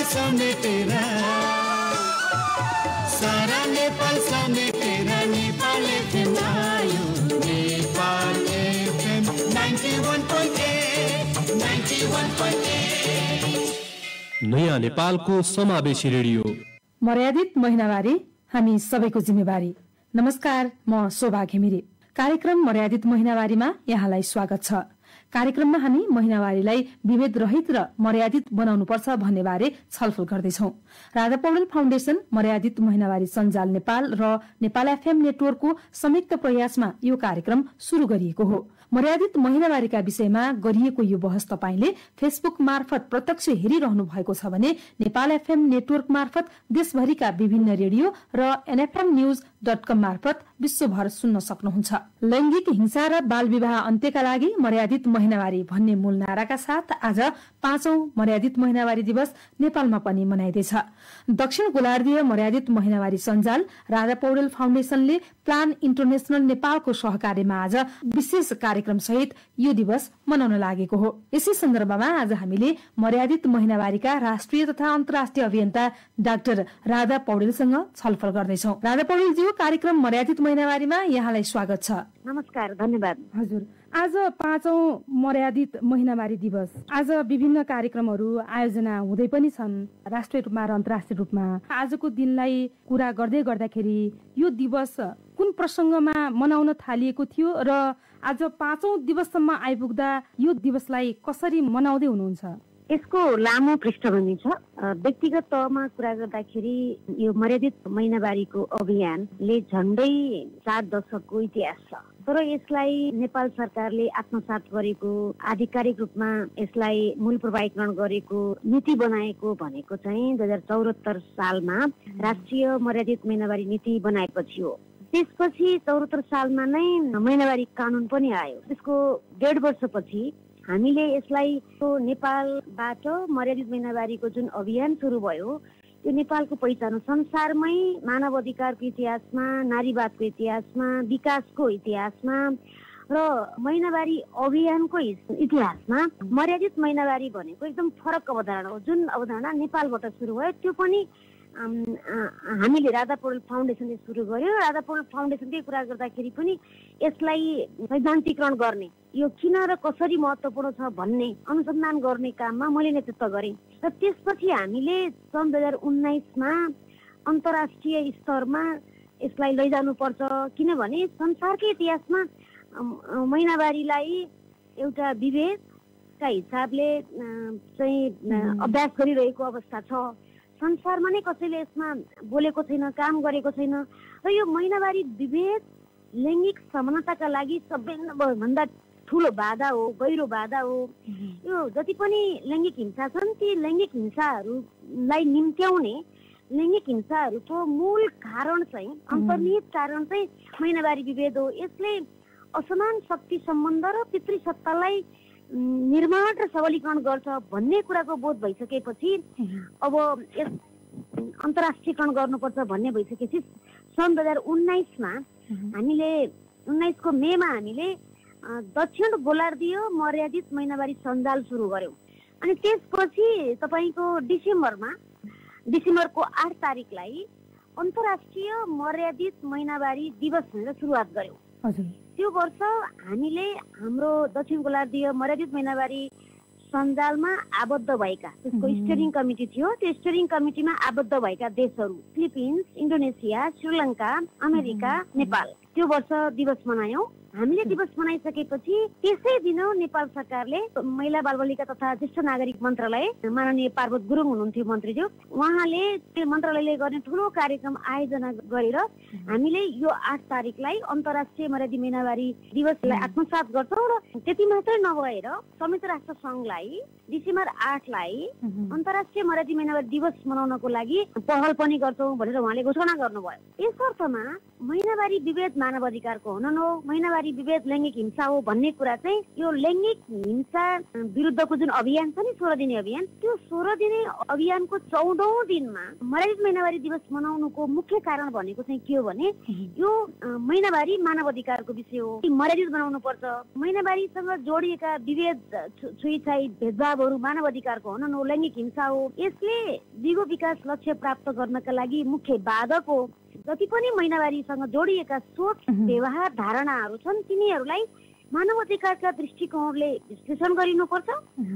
नेपाल समेटेर सारा नेपाल समेटेर नेपाल एफएम आयो नेपाल एफएम 91.8 91.8 नयाँ नेपालको समावेशी रेडियो। मर्यादित महिनावारी हामी सबैको जिम्मेवारी। नमस्कार म शोभा घिमिरे। कार्यक्रम मर्यादित महिनावारीमा यहाँलाई स्वागत छ। कार्यक्रममा हामी महिनावारीलाई विभेद रहित र मर्यादित बनाउनुपर्छ भन्ने बारे छलफल गर्दैछौ। राधा पौडेल फाउन्डेशन मर्यादित महिनावारी सञ्जाल नेपाल र नेपाल एफएम नेटवर्कको संयुक्त प्रयासमा यो कार्यक्रम शुरू गरिएको हो। मर्यादित महिनावारीका विषयमा गरिएको यो बहस तपाईँले फेसबुक मार्फत प्रत्यक्ष हेरिरहनु भएको छ भने नेपाल एफएम नेटवर्क मार्फत देशभरिका विभिन्न रेडियो र एनएफएम न्यूज डट कम मार्फत विश्वभर सुन्न सक्नुहुन्छ। लैंगिक हिंसा र बाल विवाह अन्त्यका लागि मर्यादित महिनावारी भन्ने मूल नाराका साथ आज पाँचौं मर्यादित महिनावारी दिवस नेपालमा पनि मनाइँदैछ। दक्षिण गोलार्धीय मर्यादित महिनावारी सञ्जाल राजा पौडेल फाउन्डेशनले प्लान इन्टरनेशनल नेपालको सहकार्यमा आज विशेष कार्यक्रम सहित यो दिवस मनाउन लागेको हो। यसै सन्दर्भमा आज हामीले मर्यादित महिनावारीका राष्ट्रिय तथा अन्तर्राष्ट्रिय अभियन्ता डाक्टर राधा पौडेलसँग छलफल गर्दैछौ। राधा पौडेलज्यू कार्यक्रम मर्यादित महिनावारीमा यहाँलाई स्वागत छ। नमस्कार धन्यवाद। हजुर आज पाँचौं मर्यादित महिनावारी दिवस। आज विभिन्न कार्यक्रमहरू आयोजना हुँदै पनि छन्। राष्ट्रिय रूपमा र अन्तर्राष्ट्रिय रूपमा। आजको दिनलाई कुरा गर्दै गर्दाखेरि यो दिवस कुन प्रसङ्गमा मनाउन थालिएको थियो र आज पाँचौं दिवससम्म आइपुग्दा यो दिवसलाई कसरी मनाउँदै हुनुहुन्छ? यसको लामो पृष्ठभूमि छ। व्यक्तिगत तहमा कुरा गर्दाखेरि यो मर्यादित महिनावारीको अभियानले झन्डै सात दशकको इतिहास छ। तर यसलाई नेपाल सरकारले आत्मसात गरेको आधिकारिक रूपमा यसलाई मूल प्रवाहीकरण गरेको नीति बनाएको भनेको चाहिँ दुई हजार चौरात्तर सालमा राष्ट्रिय मर्यादित महिनावारी नीति बनाएपछि हो त्यसपछि चौरात्तर सालमा नै महिनावारी कानुन पनि आयो। त्यसको डेढ वर्षपछि हामीले यसलाई नेपालबाट मर्यादित महिनावारीको जुन अभियान सुरु भयो त्यो नेपालको पहिचान संसारमै मानव अधिकारको इतिहासमा नारीवादको इतिहासमा विकासको इतिहासमा र महिनावारी अभियानको इतिहासमा मर्यादित महिनावारी भनेको एकदम फरक अवधारणा हो। जुन अवधारणा नेपालबाट सुरु भयो त्यो पनि हामीले राधा पौडेल फाउन्डेसनले सुरु गर्यो। राधा पौडेल फाउन्डेसनकै कुरा गर्दाखेरि पनि यसलाई सैद्धान्तिकरण गर्ने यो किन र कसरी महत्त्वपूर्ण छ भन्ने अनुसन्धान गर्ने काममा मैले नेतृत्व गरेँ। र त्यसपछि हामीले सन् दुई हजार उन्नाइसमा अन्तर्राष्ट्रिय स्तरमा यसलाई लैजानुपर्छ। किनभने संसारकै इतिहासमा महिनावारीलाई एउटा विभेदका हिसाबले चाहिँ अभ्यास गरिरहेको अवस्था छ। संसारमा नै कसैले यसमा बोलेको छैन काम गरेको छैन। र यो महिनावारी विभेद लैङ्गिक समानताका लागि सबैभन्दा ठुलो बाधा हो गहिरो बाधा हो। यो जति पनि लैङ्गिक हिंसा छन् ती लैङ्गिक हिंसाहरूलाई निम्त्याउने लैङ्गिक हिंसाहरूको मूल कारण चाहिँ अन्तर्निहित कारण चाहिँ महिनावारी विभेद हो। यसले असमान शक्ति सम्बन्ध र पितृसत्तालाई निर्माण र सबलीकरण गर्छ भन्ने कुराको बोध भइसकेपछि अब यस अन्तर्राष्ट्रियकरण गर्नुपर्छ भन्ने भइसकेपछि सन् दुई हजार उन्नाइसमा हामीले उन्नाइसको मेमा हामीले दक्षिण गोलार्धीय मर्यादित महिनावारी सञ्जाल सुरु गर्यौँ अनि त्यसपछि तपाईँको डिसेम्बरमा डिसेम्बरको आठ तारिकलाई अन्तर्राष्ट्रिय मर्यादित महिनावारी दिवस भनेर सुरुवात गर्यौँ हजुर त्यो वर्ष हामीले हाम्रो दक्षिण गोलार्धीय मर्यादित महिनावारी सञ्जालमा आबद्ध भएका त्यसको स्टियरिङ कमिटी थियो। त्यो स्टियरिङ कमिटीमा आबद्ध भएका देशहरू Philippines Indonesia Sri Lanka America Nepal. त्यो वर्ष दिवस मनायौँ। हामीले दिवस मनाइसकेपछि त्यसै दिन नेपाल सरकारले महिला बालबालिका तथा ज्येष्ठ नागरिक मन्त्रालय माननीय पार्वत गुरुङ हुनुहुन्थ्यो मन्त्रीज्यू। उहाँले त्यो मन्त्रालयले गर्ने ठुलो कार्यक्रम आयोजना गरेर हामीले यो आठ तारिकलाई अन्तर्राष्ट्रिय मर्यादी महिनावारी दिवसलाई आत्मसात गर्छौँ र त्यति मात्रै नभएर संयुक्त राष्ट्र सङ्घलाई डिसेम्बर आठलाई अन्तर्राष्ट्रिय मर्यादी महिनावारी दिवस मनाउनको लागि पहल पनि गर्छौँ भनेर उहाँले घोषणा गर्नुभयो। यस अर्थमा महिनावारी विभेद मानव अधिकारको हनन हो। महिनावारी महिनावारी विभेद लैङ्गिक हिंसा हो भन्ने कुरा चाहिँ यो लैङ्गिक हिंसा विरुद्धको जुन अभियान छ नि सोह्र दिने अभियान त्यो सोह्र दिने अभियानको चौधौँ दिनमा मर्यादित महिनावारी दिवस मनाउनुको मुख्य कारण भनेको चाहिँ के हो भने यो महिनावारी मानव अधिकारको विषय हो। मर्यादित बनाउनु पर्छ महिनावारीसँग जोडिएका विभेद छुइछाइ भेदभावहरू मानव अधिकारको हो लैङ्गिक हिंसा हो। यसले दिगो विकास लक्ष्य प्राप्त गर्नका लागि मुख्य बाधक हो। जति पनि महिनावारीसँग जोडिएका सोच व्यवहार धारणाहरू छन् तिनीहरूलाई मानव अधिकारका दृष्टिकोणले विश्लेषण गरिनुपर्छ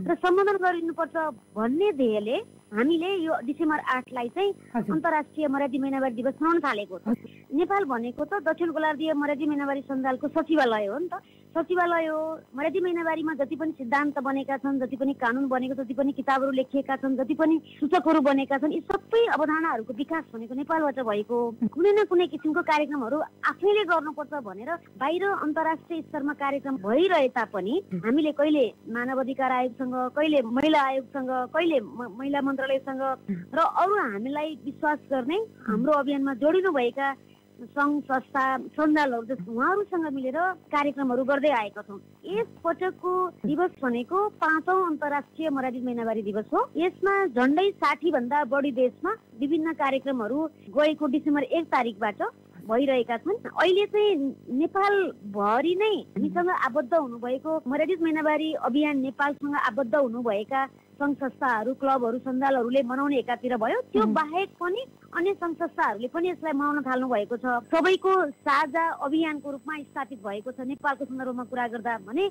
र सम्बोधन गरिनुपर्छ भन्ने ध्येयले हामीले यो डिसेम्बर आठलाई चाहिँ अन्तर्राष्ट्रिय मर्यादी महिनावारी दिवस मनाउन थालेको छ। नेपाल भनेको त दक्षिण गोलार्धीय मर्यादी महिनावारी सञ्जालको सचिवालय हो नि त। सचिवालय हो मर्यादी महिनावारीमा जति पनि सिद्धान्त बनेका छन् जति पनि कानुन बनेको जति पनि किताबहरू लेखिएका छन् जति पनि सूचकहरू बनेका छन् यी सबै अवधारणाहरूको विकास भनेको नेपालबाट भएको। कुनै न कुनै किसिमको कार्यक्रमहरू आफैले गर्नुपर्छ भनेर बाहिर अन्तर्राष्ट्रिय स्तरमा कार्यक्रम भइरहे तापनि हामीले कहिले मानव अधिकार आयोगसँग कहिले महिला आयोगसँग कहिले महिला मन्त्रालयसँग र अरू हामीलाई विश्वास गर्ने हाम्रो अभियानमा जोडिनु भएका सङ्घ संस्था सञ्जालहरू जस्तो उहाँहरूसँग मिलेर कार्यक्रमहरू गर्दै आएका छौँ। यस पटकको दिवस भनेको पाँचौँ अन्तर्राष्ट्रिय मर्यादित महिनावारी दिवस हो। यसमा झन्डै साठी भन्दा बढी देशमा विभिन्न कार्यक्रमहरू गएको डिसेम्बर एक तारिकबाट भइरहेका छन्। अहिले चाहिँ नेपाल भरि नै हामीसँग आबद्ध हुनुभएको मर्यादित महिनावारी अभियान नेपालसँग आबद्ध हुनुभएका सङ्घ संस्थाहरू क्लबहरू सञ्जालहरूले मनाउने एकातिर भयो। त्यो बाहेक पनि अन्य सङ्घ संस्थाहरूले पनि यसलाई मनाउन थाल्नु भएको छ। सबैको साझा अभियानको रूपमा स्थापित भएको छ। नेपालको सन्दर्भमा कुरा गर्दा भने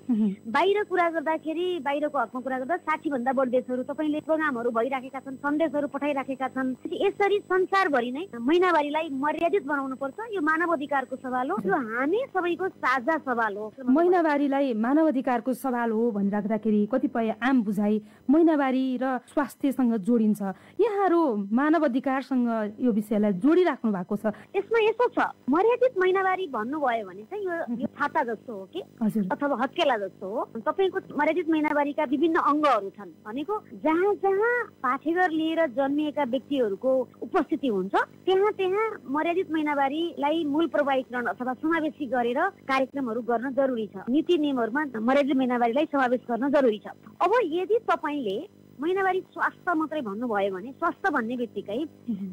बाहिर कुरा गर्दाखेरि बाहिरको हकमा कुरा गर्दा साठी भन्दा बढी देशहरू तपाईँले प्रोग्रामहरू भइराखेका छन् सन्देशहरू पठाइराखेका छन्। यसरी संसारभरि नै महिनावारीलाई मर्यादित बनाउनु पर्छ। यो मानव अधिकारको सवाल हो। यो हामी सबैको साझा सवाल हो। महिनावारीलाई मानव अधिकारको सवाल हो भनिराख्दाखेरि कतिपय आम बुझाइ महिनावारी र स्वास्थ्यसँग जोडिन्छ। यहाँहरू मानव अधिकारसँग यो विषयलाई जोडिराख्नु भएको छ। यसमा यसो छ। मर्यादित महिनावारी भन्नुभयो भने चाहिँ यो यो छाता जस्तो हो कि? अथवा हत्केला जस्तो हो। तपाईँको मर्यादित महिनावारीका विभिन्न अङ्गहरू छन्। भनेको जहाँ जहाँ पाठेघर लिएर जन्मिएका व्यक्तिहरूको उपस्थिति हुन्छ त्यहाँ त्यहाँ मर्यादित महिनावारीलाई मूल प्रवाहीकरण अथवा समावेशी गरेर कार्यक्रमहरू गर्न जरुरी छ। नीति नियमहरूमा मर्यादित महिनावारीलाई समावेश गर्न जरुरी छ। अब यदि तपाईँले महिनावारी स्वास्थ्य मात्रै भन्नुभयो भने स्वास्थ्य भन्ने बित्तिकै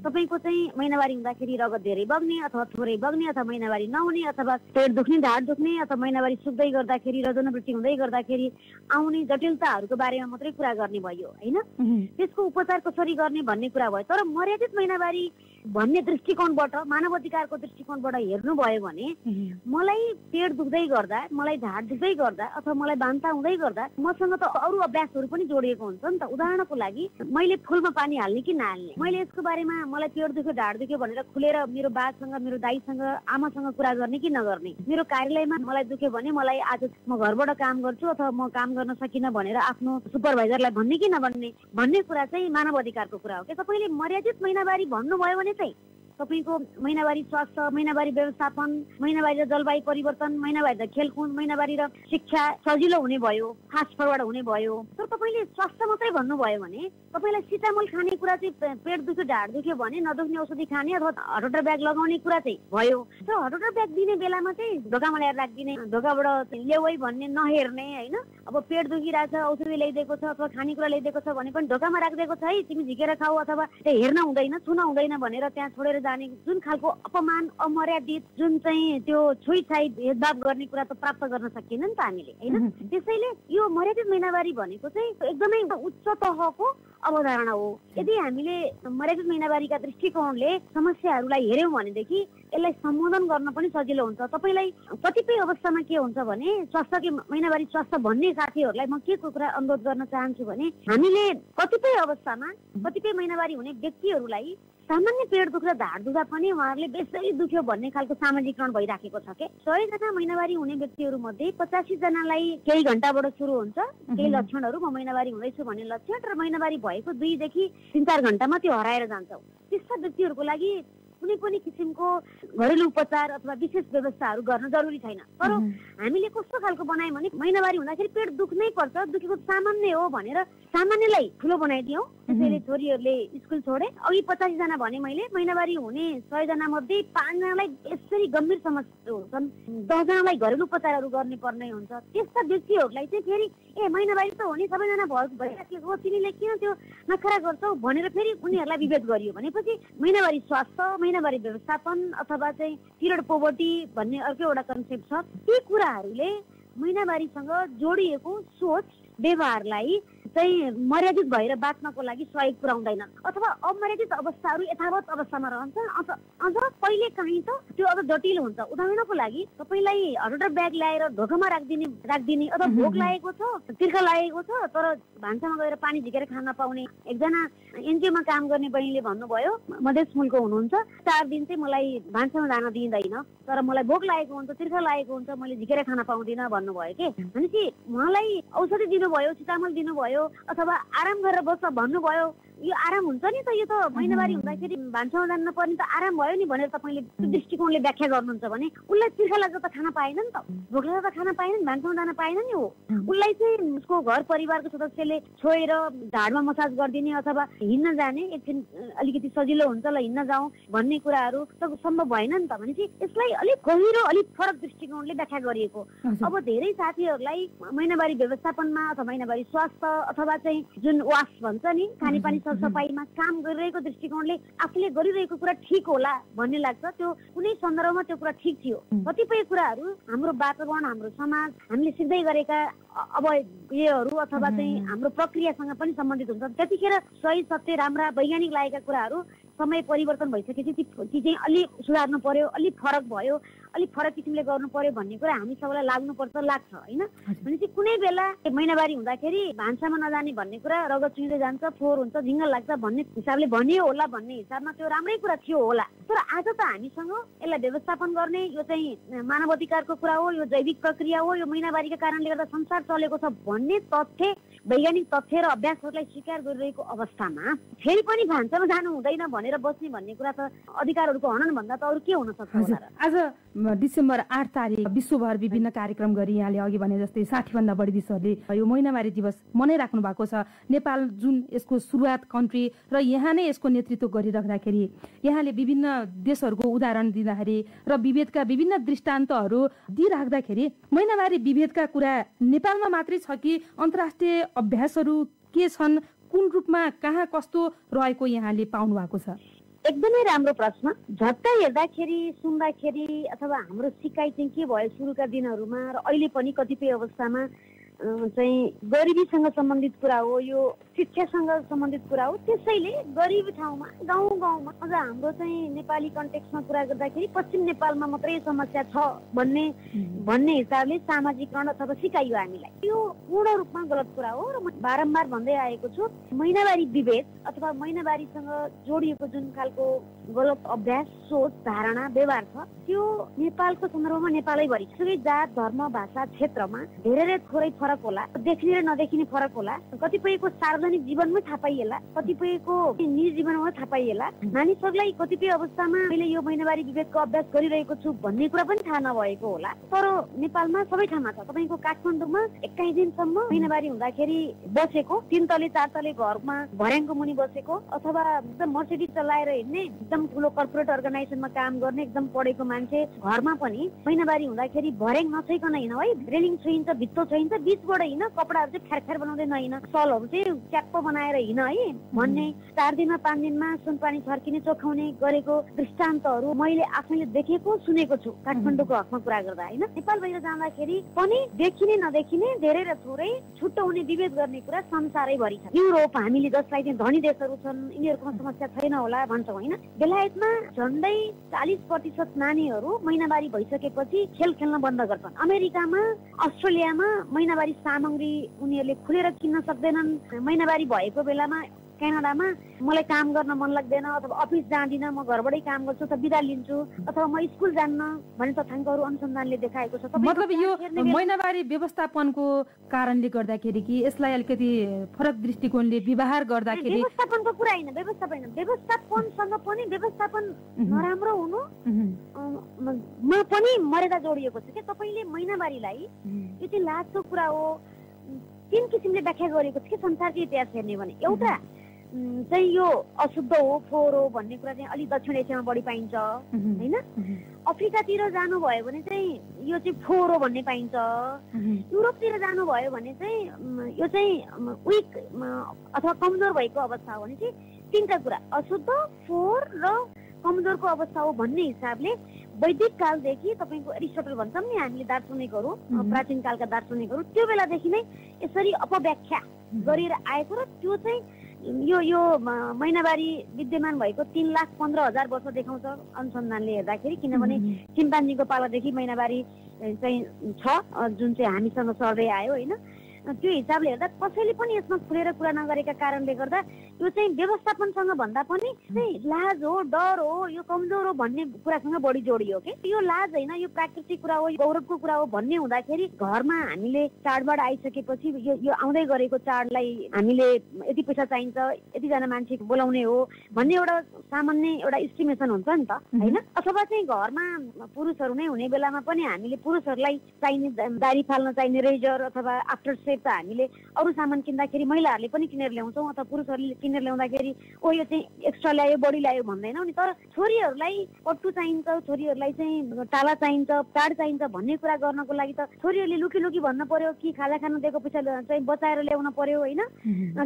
तपाईँको चाहिँ महिनावारी हुँदाखेरि रगत धेरै बग्ने अथवा थोरै बग्ने अथवा महिनावारी नहुने अथवा पेट दुख्ने ढाड दुख्ने अथवा महिनावारी सुक्दै गर्दाखेरि रजनवृत्ति हुँदै गर्दाखेरि आउने जटिलताहरूको बारेमा मात्रै कुरा गर्ने भयो होइन? त्यसको उपचार कसरी गर्ने भन्ने कुरा भयो। तर मर्यादित महिनावारी भन्ने दृष्टिकोणबाट मानव अधिकारको दृष्टिकोणबाट हेर्नुभयो भने मलाई पेट दुख्दै गर्दा मलाई ढाड दुख्दै गर्दा अथवा मलाई बान्ता हुँदै गर्दा मसँग त अरू अभ्यासहरू पनि जोडिएको हुन्छ नि त। उदाहरणको लागि मैले फुलमा पानी हाल्ने कि नहाल्ने? मैले यसको बारेमा मलाई पेट दुख्यो ढाड दुख्यो भनेर खुलेर मेरो बासँग मेरो दाईसँग आमासँग कुरा गर्ने कि नगर्ने? मेरो कार्यालयमा मलाई दुख्यो भने मलाई आज म घरबाट काम गर्छु अथवा म काम गर्न सकिनँ भनेर आफ्नो सुपरभाइजरलाई भन्ने कि नभन्ने? भन्ने कुरा चाहिँ मानव अधिकारको कुरा हो। क्या तपाईँले मर्यादित महिनावारी भन्नुभयो भने चाहिँ तपाईँको महिनावारी स्वास्थ्य महिनावारी व्यवस्थापन महिनावारी र जलवायु परिवर्तन महिनावारी र खेलकुद महिनावारी र शिक्षा सजिलो हुने भयो फास्ट फरवर्ड हुने भयो। तर तपाईँले स्वास्थ्य मात्रै भन्नुभयो भने तपाईँलाई सिटामोल खाने कुरा चाहिँ पेट दुख्यो ढाड दुख्यो भने नदुख्ने औषधि खाने अथवा हटोटर ब्याग लगाउने कुरा चाहिँ भयो। र हटोटर ब्याग दिने बेलामा चाहिँ ढोकामा ल्याएर राखिदिने ढोकाबाट ल्याउ भन्ने नहेर्ने होइन? अब पेट दुखिरहेछ औषधि ल्याइदिएको छ अथवा खानेकुरा ल्याइदिएको छ भने पनि ढोकामा राखिदिएको छ है तिमी झिकेर खाऊ अथवा हेर्न हुँदैन छुन हुँदैन भनेर त्यहाँ छोडेर जाने जुन खालको अपमान अमर्यादित जुन चाहिँ त्यो छुइछाइ भेदभाव गर्ने कुरा त प्राप्त गर्न सकिएन नि त हामीले होइन? त्यसैले यो मर्यादित महिनावारी भनेको चाहिँ एकदमै उच्च तहको अवधारणा हो। यदि हामीले मर्यादित महिनावारीका दृष्टिकोणले समस्याहरूलाई हेऱ्यौँ भनेदेखि यसलाई सम्बोधन गर्न पनि सजिलो हुन्छ। तपाईँलाई कतिपय अवस्थामा के हुन्छ भने स्वास्थ्य महिनावारी स्वास्थ्य भन्ने साथीहरूलाई म के कुरा अनुरोध गर्न चाहन्छु भने हामीले कतिपय अवस्थामा कतिपय महिनावारी हुने व्यक्तिहरूलाई सामान्य पेट दुख्दा ढाड दुख्दा पनि उहाँहरूले बेसरी दुख्यो भन्ने खालको सामाजिकरण भइराखेको छ के? सयजना महिनावारी हुने व्यक्तिहरू मध्ये पचासी जनालाई केही घन्टाबाट सुरु हुन्छ। केही लक्षणहरू म महिनावारी हुँदैछु भन्ने लक्षण र महिनावारी भएको दुईदेखि तिन चार घन्टामा त्यो हराएर जान्छ। त्यस्ता व्यक्तिहरूको लागि कुनै पनि किसिमको घरेलु उपचार अथवा विशेष व्यवस्थाहरू गर्न जरुरी छैन। तर हामीले कस्तो खालको बनायौँ भने महिनावारी हुँदाखेरि पेट दुख्नै पर्छ दुखेको सामान्य हो भनेर सामान्यलाई ठुलो बनाइदियौँ। त्यसैले छोरीहरूले स्कुल छोडे। अघि पचासीजना भने मैले महिनावारी हुने सयजना मध्ये पाँचजनालाई यसरी गम्भीर समस्या हुन्छन् दसजनालाई घरेलु उपचारहरू गर्ने पर्ने हुन्छ। त्यस्ता व्यक्तिहरूलाई चाहिँ फेरि ए महिनावारी त हो नि सबैजना भयो भइराखेको हो तिमीले किन त्यो नखरा गर्छौ? भनेर फेरि उनीहरूलाई विभेद गरियो। भनेपछि महिनावारी स्वास्थ्य महिनावारी व्यवस्थापन अथवा चाहिँ पिरियड पोभर्टी भन्ने अर्को एउटा कन्सेप्ट छ। ती कुराहरूले महिनावारीसँग जोडिएको सोच व्यवहारलाई चाहिँ मर्यादित भएर बाँच्नको लागि सहयोग पुर्याउँदैन अथवा अमर्यादित अवस्थाहरू यथावत अवस्थामा रहन्छ। अझ अझ कहिले काहीँ त त्यो अझ जटिल हुन्छ। उदाहरणको लागि तपाईँलाई हटर ब्याग ल्याएर ढोकामा राखिदिने राखिदिने अथवा भोक लागेको छ तिर्खा लागेको छ तर भान्सामा गएर पानी झिकेर खान पाउने एकजना एनजिओमा काम गर्ने बहिनीले भन्नुभयो मधेस मुलको हुनुहुन्छ चार दिन चाहिँ मलाई भान्सामा जान दिँदैन तर मलाई भोक लागेको हुन्छ तिर्खा लागेको हुन्छ मैले झिकेर खान पाउँदिनँ भन्नुभयो कि? भनेपछि उहाँलाई औषधि दिनुभयो चामल दिनुभयो अथवा आराम गरेर बस्छ भन्नुभयो यो आराम हुन्छ नि त यो त महिनावारी हुँदाखेरि भान्सामा जानु पर्ने त आराम भयो नि भनेर तपाईँले त्यो दृष्टिकोणले व्याख्या गर्नुहुन्छ भने उसलाई तिर्खा लाग्दा त खान पाएन नि त भोक लाग्दा त खान पाएन नि भान्सामा जान पाएन नि हो। उसलाई चाहिँ उसको घर परिवारको सदस्यले छोएर झाडमा मसाज गरिदिने अथवा हिँड्न जाने एकछिन अलिकति सजिलो हुन्छ ल हिँड्न जाउँ भन्ने कुराहरू त सम्भव भएन नि त। भनेपछि यसलाई अलिक गहिरो अलिक फरक दृष्टिकोणले व्याख्या गरिएको। अब धेरै साथीहरूलाई महिनावारी व्यवस्थापनमा अथवा महिनावारी स्वास्थ्य अथवा चाहिँ जुन वास भन्छ नि खानेपानी सरसफाइमा काम गरिरहेको दृष्टिकोणले आफूले गरिरहेको कुरा ठिक होला भन्ने लाग्छ। त्यो कुनै सन्दर्भमा त्यो कुरा ठिक थियो। कतिपय कुराहरू हाम्रो वातावरण हाम्रो समाज हामीले सिक्दै गरेका अब योहरू अथवा चाहिँ हाम्रो प्रक्रियासँग पनि सम्बन्धित हुन्छ त्यतिखेर सही सत्य राम्रा वैज्ञानिक लागेका कुराहरू समय परिवर्तन भइसकेपछि ती ती चाहिँ अलिक सुधार्नु पर्यो अलिक फरक भयो। अलिक फरक किसिमले गर्नु पर्यो भन्ने कुरा हामी सबैलाई लाग्नुपर्छ लाग्छ होइन? भनेपछि कुनै बेला महिनावारी हुँदाखेरि भान्सामा नजाने भन्ने कुरा रगत चुहिँदै जान्छ फोहोर हुन्छ झिङ्गल लाग्छ भन्ने हिसाबले भनियो होला भन्ने हिसाबमा त्यो राम्रै कुरा थियो होला। तर आज त हामीसँग यसलाई व्यवस्थापन गर्ने यो चाहिँ मानव अधिकारको कुरा हो यो जैविक प्रक्रिया हो यो महिनावारीका कारणले गर्दा संसार चलेको छ भन्ने तथ्य वैज्ञानिक तथ्य र अभ्यासहरूलाई स्वीकार गरिरहेको अवस्थामा फेरि पनि भान्सामा जानु हुँदैन भनेर बस्ने भन्ने कुरा त अधिकारहरूको हनन भन्दा त अरू के हुन सक्छ आज डिसेम्बर आठ तारिक विश्वभर विभिन्न कार्यक्रम गरी यहाँले अघि भने जस्तै साठीभन्दा बढी देशहरूले यो महिनावारी दिवस मनाइराख्नु भएको छ। नेपाल जुन यसको सुरुवात कन्ट्री र यहाँ नै यसको नेतृत्व गरिराख्दाखेरि यहाँले विभिन्न देशहरूको उदाहरण दिँदाखेरि र विभेदका विभिन्न दृष्टान्तहरू दिइराख्दाखेरि महिनावारी विभेदका कुरा नेपालमा मात्रै छ कि अन्तर्राष्ट्रिय अभ्यासहरू के छन्? कुन रूपमा कहाँ कस्तो रहेको यहाँले पाउनु भएको छ? एकदमै राम्रो प्रश्न। झट्टै हेर्दाखेरि सुन्दाखेरि अथवा हाम्रो सिकाइ चाहिँ के भयो सुरुका दिनहरूमा र अहिले पनि कतिपय अवस्थामा चाहिँ गरिबीसँग सम्बन्धित कुरा हो यो शिक्षासँग सम्बन्धित कुरा हो त्यसैले गरिब ठाउँमा गाउँ गाउँमा अझ हाम्रो चाहिँ नेपाली कन्टेक्समा कुरा गर्दाखेरि पश्चिम नेपालमा मात्रै समस्या छ भन्ने भन्ने हिसाबले सामाजिकरण अथवा सिकाइयो हामीलाई। यो पूर्ण रूपमा गलत कुरा हो र म बारम्बार भन्दै आएको छु महिनावारी विभेद अथवा महिनावारीसँग जोडिएको जुन खालको गलत अभ्यास सोच धारणा व्यवहार छ त्यो नेपालको सन्दर्भमा नेपालैभरि सुकै जात धर्म भाषा क्षेत्रमा धेरै थोरै फरक होला। देखिने र नदेखिने फरक होला। कतिपयको सार्वजनिक जीवनमै थाहा पाइएला कतिपयको निजी जीवनमा थाहा पाइएला मानिसहरूलाई कतिपय अवस्थामा मैले यो महिनावारी विवेकको अभ्यास गरिरहेको छु भन्ने कुरा पनि थाहा नभएको होला। तर नेपालमा सबै ठाउँमा छ। तपाईँको काठमाडौँमा एक्काइस दिनसम्म महिनावारी हुँदाखेरि बसेको तिन तले चार तले घरमा भर्याङको मुनि बसेको अथवा एकदम मर्सिडिज चलाएर हिँड्ने एकदम ठुलो कर्पोरेट अर्गनाइजेसनमा काम गर्ने एकदम पढेको मान्छे घरमा पनि महिनावारी हुँदाखेरि भर्याङ नछोइकन हिँड है। रेलिङ छोइन्छ भित्तो छोइन्छ बिचबाट हिँड कपडाहरू चाहिँ फ्यार फ्यार बनाउँदै नहिँड। सलहरू चाहिँ च्याप्प बनाएर हिँड है भन्ने। चार दिनमा पाँच दिनमा सुनपानी छर्किने चोखाउने गरेको दृष्टान्तहरू मैले आफैले देखेको सुनेको छु काठमाडौँको हकमा कुरा गर्दा होइन? नेपाल बाहिर जाँदाखेरि पनि देखिने नदेखिने धेरै र थोरै छुट्टो हुने विभेद गर्ने कुरा संसारैभरि छ युरोप हामीले जसलाई चाहिँ धनी देशहरू छन् यिनीहरूकोमा समस्या छैन होला भन्छौँ होइन? बेलायतमा झन्डै चालिस प्रतिशत नानीहरू महिनावारी भइसकेपछि खेल खेल्न बन्द गर्छन्। अमेरिकामा अस्ट्रेलियामा महिनावारी सामग्री उनीहरूले खुलेर किन्न सक्दैनन्। महिनावारी भएको बेलामा क्यानाडामा मलाई काम गर्न मन लाग्दैन अथवा अफिस जाँदिनँ म घरबाटै काम गर्छु अथवा बिदा लिन्छु अथवा म स्कुल जान्न भन्ने तथ्याङ्कहरू अनुसन्धानले देखाएको छ। मतलब यो महिनावारी व्यवस्थापनको कारणले गर्दाखेरि कि यसलाई अलिकति फरक दृष्टिकोणले व्यवहार गर्दाखेरि व्यवस्थापनको कुरा होइन व्यवस्थापन होइन व्यवस्थापनसँग पनि व्यवस्थापन नराम्रो हुनु। मा पनि मर्यादा जोडिएको छ क्या। तपाईँले महिनावारीलाई यो चाहिँ लाजको कुरा हो। तिन किसिमले व्याख्या गरेको छ कि संसारको इतिहास हेर्ने भने। एउटा चाहिँ यो अशुद्ध हो फोहोर हो भन्ने कुरा चाहिँ अलिक दक्षिण एसियामा बढी पाइन्छ होइन? अफ्रिकातिर जानुभयो भने चाहिँ यो चाहिँ फोहोर हो भन्ने पाइन्छ। युरोपतिर जानुभयो भने चाहिँ यो चाहिँ विक अथवा कमजोर भएको अवस्था हो भने चाहिँ तिनवटा कुरा। अशुद्ध फोहोर र कमजोरको अवस्था हो भन्ने हिसाबले वैदिक कालदेखि तपाईँको एरिस्टोटल भन्छौँ नि हामीले दार्शनिकहरू। प्राचीन कालका दार्शनिकहरू। त्यो बेलादेखि नै यसरी अपव्याख्या गरेर आएको र त्यो चाहिँ यो यो महिनावारी विद्यमान भएको तिन लाख पन्ध्र हजार वर्ष देखाउँछ अनुसन्धानले हेर्दाखेरि। किनभने उहुँ, चिम्पान्जीको पालादेखि महिनावारी चाहिँ छ जुन चाहिँ हामीसँग सर्दै आयो होइन? त्यो हिसाबले हेर्दा कसैले पनि यसमा खुलेर कुरा नगरेका कारणले गर्दा यो चाहिँ व्यवस्थापनसँग भन्दा पनि चाहिँ लाज हो डर हो यो कमजोर हो भन्ने कुरासँग बढी जोडियो कि? यो लाज होइन यो प्राकृतिक कुरा हो यो गौरवको कुरा हो भन्ने हुँदाखेरि घरमा हामीले चाडबाड आइसकेपछि यो यो आउँदै गरेको चाडलाई हामीले यति पैसा चाहिन्छ यतिजना मान्छे बोलाउने हो भन्ने एउटा सामान्य एउटा इस्टिमेसन हुन्छ नि त होइन? अथवा चाहिँ घरमा पुरुषहरू नै हुने बेलामा पनि हामीले पुरुषहरूलाई चाहिने दारी फाल्न चाहिने रेजर अथवा आफ्टर सेप त हामीले अरू सामान किन्दाखेरि महिलाहरूले पनि किनेर ल्याउँछौँ अथवा पुरुषहरूले किनेर ल्याउँदाखेरि ओ यो चाहिँ एक्स्ट्रा ल्यायो बढी ल्यायो भन्दैनौँ नि तर छोरीहरूलाई पट्टु चाहिन्छ छोरीहरूलाई चाहिँ टाला चाहिन्छ चाड चाहिन्छ भन्ने कुरा गर्नको लागि त छोरीहरूले लुकी लुकी भन्नु पर्यो कि खाजा खान दिएको पैसा चाहिँ बचाएर ल्याउन पर्यो होइन?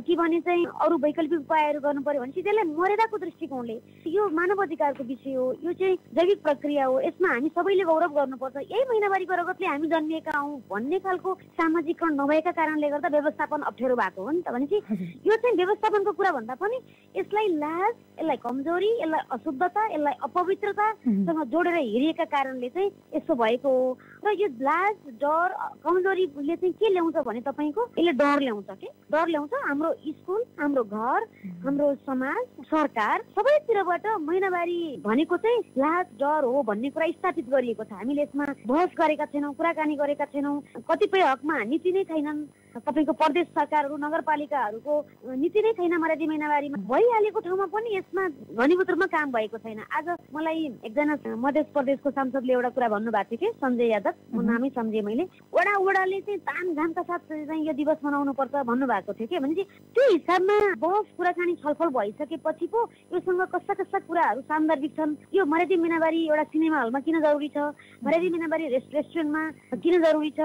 कि भने चाहिँ अरू वैकल्पिक उपायहरू गर्नु पर्यो भने चाहिँ त्यसलाई मर्यादाको दृष्टिकोणले यो मानव अधिकारको विषय हो यो चाहिँ जैविक प्रक्रिया हो यसमा हामी सबैले गौरव गर्नुपर्छ। यही महिनावारीको रगतले हामी जन्मिएका हौँ भन्ने खालको सामाजिकरण नभएका कारणले गर्दा व्यवस्थापन अप्ठ्यारो भएको हो नि त भनेपछि। यो चाहिँ व्यवस्थापनको कुरा भन्दा पनि यसलाई लाज यसलाई कमजोरी यसलाई अशुद्धता यसलाई अपवित्रतासँग जोडेर हिँडिएका कारणले चाहिँ यस्तो भएको हो। र यो लाज डर कमजोरीले चाहिँ के ल्याउँछ भने तपाईँको यसले डर ल्याउँछ कि? डर ल्याउँछ हाम्रो स्कुल हाम्रो घर हाम्रो समाज सरकार सबैतिरबाट महिनावारी भनेको चाहिँ लाज डर हो भन्ने कुरा स्थापित गरिएको छ। हामीले यसमा बहस गरेका छैनौँ कुराकानी गरेका छैनौँ। कतिपय हकमा नीति नै छैनन्। तपाईँको प्रदेश सरकारहरू नगरपालिकाहरूको नीति नै छैन मर्यादी महिनावारीमा। भइहालेको ठाउँमा पनि यसमा घनीभूत रूपमा काम भएको छैन। आज मलाई एकजना मध्य प्रदेशको सांसदले एउटा कुरा भन्नुभएको थियो कि सञ्जय यादव। म नामै सम्झेँ मैले। वडा वडाले चाहिँ तामझामका साथ चाहिँ यो दिवस मनाउनु पर्छ भन्नुभएको थियो कि। भने चाहिँ त्यो हिसाबमा बहस कुराकानी छलफल भइसकेपछि पो योसँग कस्ता कस्ता कुराहरू सान्दर्भिक छन्। यो मर्यादी मिनाबारी एउटा सिनेमा हलमा किन जरुरी छ? मर्यादी मिनाबारी रेस्ट रेस्टुरेन्टमा किन जरुरी छ?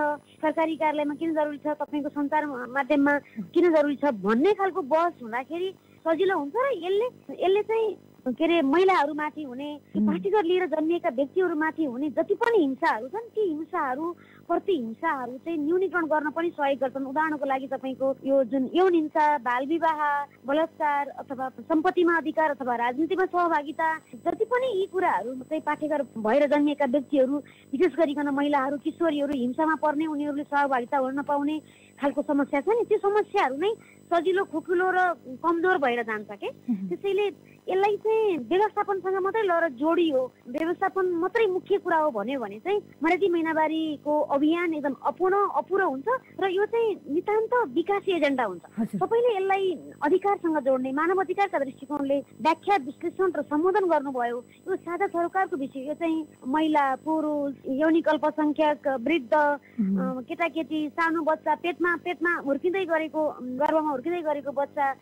सरकारी कार्यालयमा किन जरुरी छ? तपाईँको सञ्चार माध्यममा किन जरुरी छ भन्ने खालको बहस हुँदाखेरि सजिलो हुन्छ र यसले यसले चाहिँ के अरे महिलाहरूमाथि हुने पाठीघर लिएर जन्मिएका व्यक्तिहरूमाथि हुने जति पनि हिंसाहरू छन् ती हिंसाहरू प्रति हिंसाहरू चाहिँ न्यूनीकरण गर्न पनि सहयोग गर्छन्। उदाहरणको लागि तपाईँको यो जुन यौन हिंसा बाल विवाह बलात्कार अथवा सम्पत्तिमा अधिकार अथवा राजनीतिमा सहभागिता जति पनि यी कुराहरू चाहिँ पाठेघर भएर जन्मिएका व्यक्तिहरू विशेष गरिकन महिलाहरू किशोरीहरू हिंसामा पर्ने उनीहरूले सहभागिता हुन नपाउने खालको समस्या छ नि? त्यो समस्याहरू नै सजिलो खुकुलो र कमजोर भएर जान्छ के? त्यसैले यसलाई चाहिँ व्यवस्थापनसँग मात्रै लएर जोडियो। व्यवस्थापन मात्रै मुख्य कुरा हो भन्यो भने चाहिँ मराठी महिनावारीको अभियान एकदम अपूर्ण अपुरो हुन्छ र यो चाहिँ नितान्त विकासी एजेन्डा हुन्छ। सबैले यसलाई अधिकारसँग जोड्ने मानव अधिकारका दृष्टिकोणले व्याख्या विश्लेषण र सम्बोधन गर्नुभयो। यो साझा सरोकारको विषय यो चाहिँ महिला पुरुष यौनिक अल्पसङ्ख्यक वृद्ध केटाकेटी सानो बच्चा पेटमा पेटमा हुर्किँदै गरेको गर्भमा हुर्किँदै गरेको बच्चा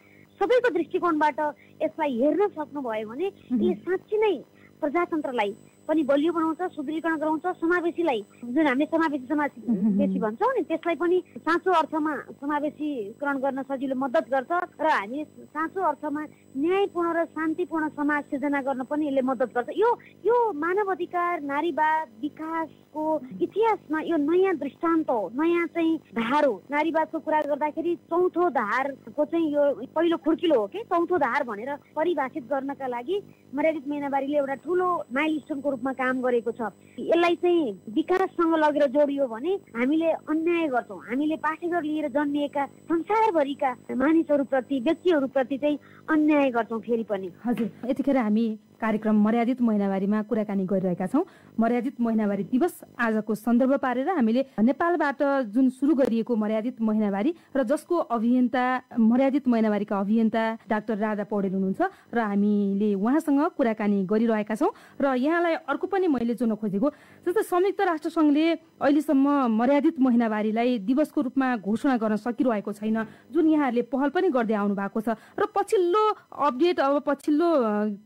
सबैको दृष्टिकोणबाट यसलाई हेर्न सक्नुभयो भने यसले साँच्ची नै प्रजातन्त्रलाई पनि बलियो बनाउँछ सुदृढीकरण गराउँछ समावेशीलाई जुन हामीले समावेशी समाज बेसी भन्छौँ नि त्यसलाई पनि साँचो अर्थमा समावेशीकरण गर्न सजिलो मद्दत गर्छ र हामीले साँचो अर्थमा न्यायपूर्ण र शान्तिपूर्ण समाज सिर्जना गर्न पनि यसले मद्दत गर्छ। यो यो मानव अधिकार नारीवाद विकासको इतिहासमा यो नयाँ दृष्टान्त हो नयाँ चाहिँ धार हो। नारीवादको कुरा गर्दाखेरि चौथो धारको चाहिँ यो पहिलो खुड्किलो हो कि? चौथो धार भनेर परिभाषित गर्नका लागि मर्यादित महिनावारीले एउटा ठुलो माइल रूपमा काम गरेको छ। यसलाई चाहिँ विकाससँग लगेर जोडियो भने हामीले अन्याय गर्छौँ। हामीले पाठेघर लिएर जन्मिएका संसारभरिका मानिसहरूप्रति व्यक्तिहरूप्रति चाहिँ अन्याय गर्छौँ फेरि पनि। हजुर यतिखेर हामी कार्यक्रम मर्यादित महिनावारीमा कुराकानी गरिरहेका छौँ। मर्यादित महिनावारी दिवस आजको सन्दर्भ पारेर हामीले नेपालबाट जुन सुरु गरिएको मर्यादित महिनावारी र जसको अभियन्ता मर्यादित महिनावारीका अभियन्ता डाक्टर राधा पौडेल हुनुहुन्छ र हामीले उहाँसँग कुराकानी गरिरहेका छौँ र यहाँलाई अर्को पनि मैले जोड्न खोजेको जस्तै संयुक्त राष्ट्र सङ्घले अहिलेसम्म मर्यादित महिनावारीलाई दिवसको रूपमा घोषणा गर्न सकिरहेको छैन। जुन यहाँहरूले पहल पनि गर्दै आउनु भएको छ र पछिल्लो अपडेट अब पछिल्लो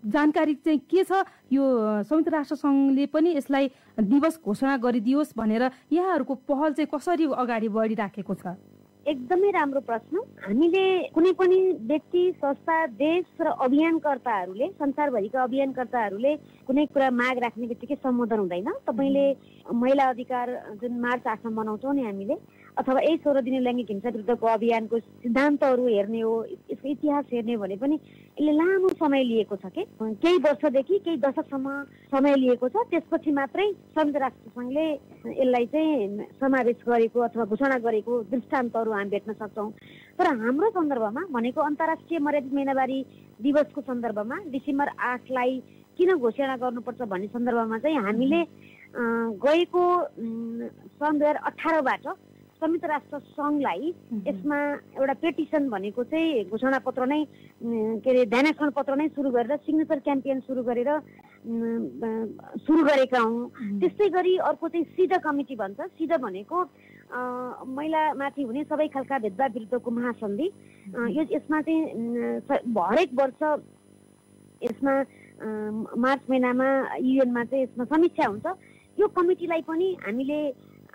जानकारी चाहिँ के छ? यो संयुक्त राष्ट्र सङ्घले पनि यसलाई दिवस घोषणा गरिदियोस् भनेर यहाँहरूको पहल चाहिँ कसरी अगाडि बढिराखेको छ? एकदमै राम्रो प्रश्न। हामीले कुनै पनि व्यक्ति संस्था देश र अभियानकर्ताहरूले संसारभरिका अभियानकर्ताहरूले कुनै कुरा माग राख्ने बित्तिकै सम्बोधन हुँदैन। तपाईँले महिला अधिकार जुन मार्च आठमा मनाउँछौँ नि हामीले अथवा यही सोह्र दिने लैङ्गिक हिंसा विरुद्धको अभियानको सिद्धान्तहरू हेर्ने हो यसको इतिहास हेर्ने हो भने पनि यसले लामो समय लिएको छ कि? केही वर्षदेखि केही दशकसम्म समय लिएको छ। त्यसपछि मात्रै संयुक्त राष्ट्र सङ्घले यसलाई चाहिँ समावेश गरेको अथवा घोषणा गरेको दृष्टान्तहरू हामी भेट्न सक्छौँ। तर हाम्रो सन्दर्भमा भनेको अन्तर्राष्ट्रिय मर्यादित महिनावारी दिवसको सन्दर्भमा डिसेम्बर आठलाई किन घोषणा गर्नुपर्छ भन्ने सन्दर्भमा चाहिँ हामीले गएको सन् दुई हजार अठारबाट संयुक्त राष्ट्र सङ्घलाई यसमा एउटा पेटिसन भनेको चाहिँ घोषणा पत्र नै के अरे ध्यानाकरण पत्र नै सुरु गरेर सिग्नेचर क्याम्पेन सुरु गरेर सुरु गरेका हौँ। त्यस्तै गरी अर्को चाहिँ सिधा कमिटी भन्छ। सिधा भनेको महिलामाथि हुने सबै खालका भेदभाव विरुद्धको महासन्धि। यो यसमा चाहिँ हरेक वर्ष यसमा मार्च महिनामा युएनमा चाहिँ यसमा समीक्षा हुन्छ। यो कमिटीलाई पनि हामीले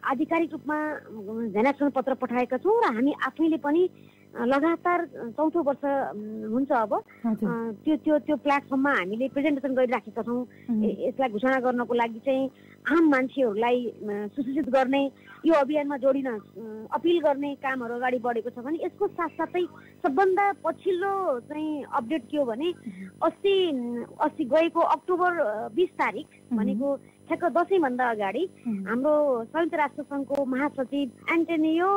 आधिकारिक रूपमा ध्यानाकरण पत्र पठाएका छौँ र हामी आफैले पनि लगातार चौथो वर्ष हुन्छ अब। त्यो त्यो त्यो प्लेटफर्ममा हामीले प्रेजेन्टेसन गरिराखेका छौँ। यसलाई घोषणा गर्नको लागि चाहिँ आम मान्छेहरूलाई सुसूचित गर्ने यो अभियानमा जोडिन अपिल गर्ने कामहरू अगाडि बढेको छ भने यसको साथसाथै सबभन्दा पछिल्लो चाहिँ अपडेट के हो भने अस्ति अस्ति गएको अक्टोबर बिस तारिक भनेको ठ्याक्क दसैँभन्दा अगाडि हाम्रो संयुक्त राष्ट्र सङ्घको महासचिव एन्टोनियो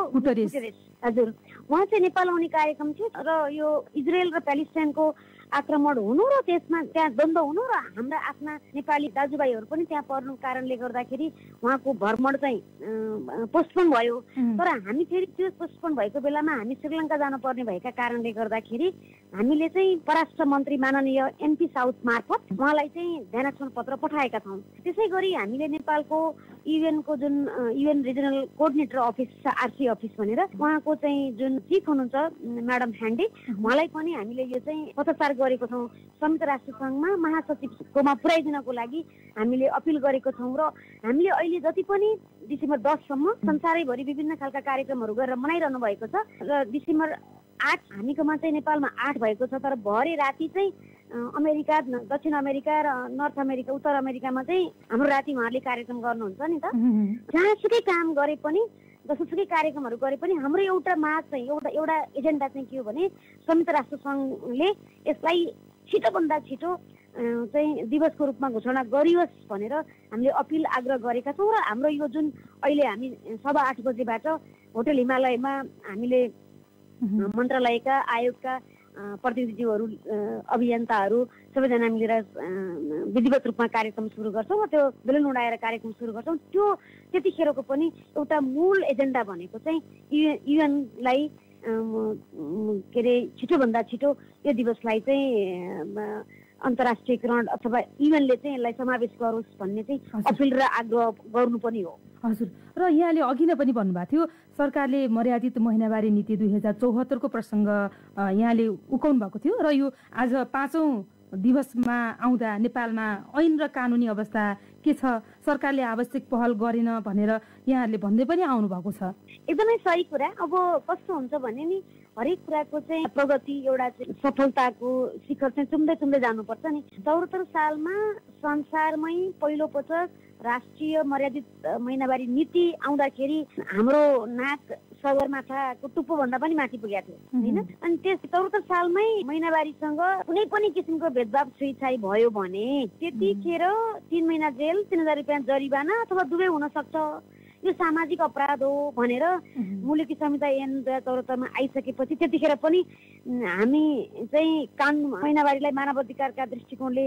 हजुर। उहाँ चाहिँ नेपाल आउने कार्यक्रम थियो र यो इजरायल र प्यालेस्टाइनको आक्रमण हुनु र त्यसमा त्यहाँ द्वन्द हुनु र हाम्रा आफ्ना नेपाली दाजुभाइहरू पनि त्यहाँ पर्नु कारणले गर्दाखेरि उहाँको भ्रमण चाहिँ पोस्टपोन भयो। तर हामी फेरि त्यो पोस्टपोन भएको बेलामा हामी श्रीलङ्का जानुपर्ने भएका कारणले गर्दाखेरि हामीले चाहिँ परराष्ट्र मन्त्री माननीय एमपी साउथ मार्फत उहाँलाई चाहिँ ध्यानक्षण पत्र पठाएका छौँ। त्यसै गरी हामीले नेपालको युएनको जुन युएन रिजनल कोअर्डिनेटर अफिस छ आरसी अफिस भनेर उहाँको चाहिँ जुन चिफ हुनुहुन्छ म्याडम ह्यान्डी उहाँलाई पनि हामीले यो चाहिँ पत्रचार गरेको छौँ। संयुक्त राष्ट्र सङ्घमा महासचिवकोमा पुर्याइदिनको लागि हामीले अपिल गरेको छौँ र हामीले अहिले जति पनि डिसेम्बर दससम्म संसारैभरि विभिन्न खालका कार्यक्रमहरू गरेर मनाइरहनु भएको छ र डिसेम्बर आठ हामीकोमा चाहिँ नेपालमा आठ भएको छ तर भरे राति चाहिँ अमेरिका दक्षिण अमेरिका र नर्थ अमेरिका उत्तर अमेरिकामा चाहिँ हाम्रो राति उहाँहरूले कार्यक्रम गर्नुहुन्छ नि त। जहाँसुकै काम गरे पनि जसोसुकै कार्यक्रमहरू गरे पनि हाम्रो एउटा माग चाहिँ एउटा एउटा एजेन्डा चाहिँ के हो भने संयुक्त राष्ट्र सङ्घले यसलाई छिटोभन्दा छिटो चाहिँ दिवसको रूपमा घोषणा गरियोस् भनेर हामीले अपिल आग्रह गरेका छौँ र हाम्रो यो जुन अहिले हामी सभा आठ बजेबाट होटल हिमालयमा हामीले मन्त्रालयका आयोगका प्रतिनिधिहरू अभियन्ताहरू सबैजना मिलेर विधिवत रूपमा कार्यक्रम सुरु गर्छौँ र त्यो बेलुन उडाएर कार्यक्रम सुरु गर्छौँ। त्यो त्यतिखेरको पनि एउटा मूल एजेन्डा भनेको चाहिँ युएनलाई के अरे छिटोभन्दा छिटो यो दिवसलाई चाहिँ अन्तर्राष्ट्रियकरण अथवा युएनले चाहिँ यसलाई समावेश गरोस् भन्ने चाहिँ अपिल र आग्रह गर्नु पनि हो। हजुर। र यहाँले अघि नै पनि भन्नुभएको थियो सरकारले मर्यादित महिनावारी नीति दुई हजार चौहत्तरको प्रसङ्ग यहाँले उकाउनु भएको थियो र यो आज पाँचौँ दिवसमा आउँदा नेपालमा ऐन र कानुनी अवस्था के छ सरकारले आवश्यक पहल गरेन भनेर यहाँहरूले भन्दै पनि आउनु भएको छ। एकदमै सही कुरा। अब कस्तो हुन्छ भने नि हरेक कुराको चाहिँ प्रगति एउटा सफलताको शिखर चाहिँ चुम्दै चुम्दै जानुपर्छ नि। चौहत्तर सालमा संसारमै पहिलो पटक राष्ट्रिय मर्यादित महिनावारी नीति आउँदाखेरि हाम्रो नाक सगरमाथाको टुप्पो भन्दा पनि माथि पुगेको थियो होइन? अनि त्यस चौहत्तर सालमै महिनावारीसँग कुनै पनि किसिमको भेदभाव छुइछाइ भयो भने त्यतिखेर तिन महिना जेल तिन हजार रुपियाँ जरिवाना अथवा दुवै हुन सक्छ यो सामाजिक अपराध हो भनेर मुलुकी संहिता एन दुई हजार चौहत्तरमा आइसकेपछि त्यतिखेर पनि हामी चाहिँ कानुन महिनावारीलाई मानव अधिकारका दृष्टिकोणले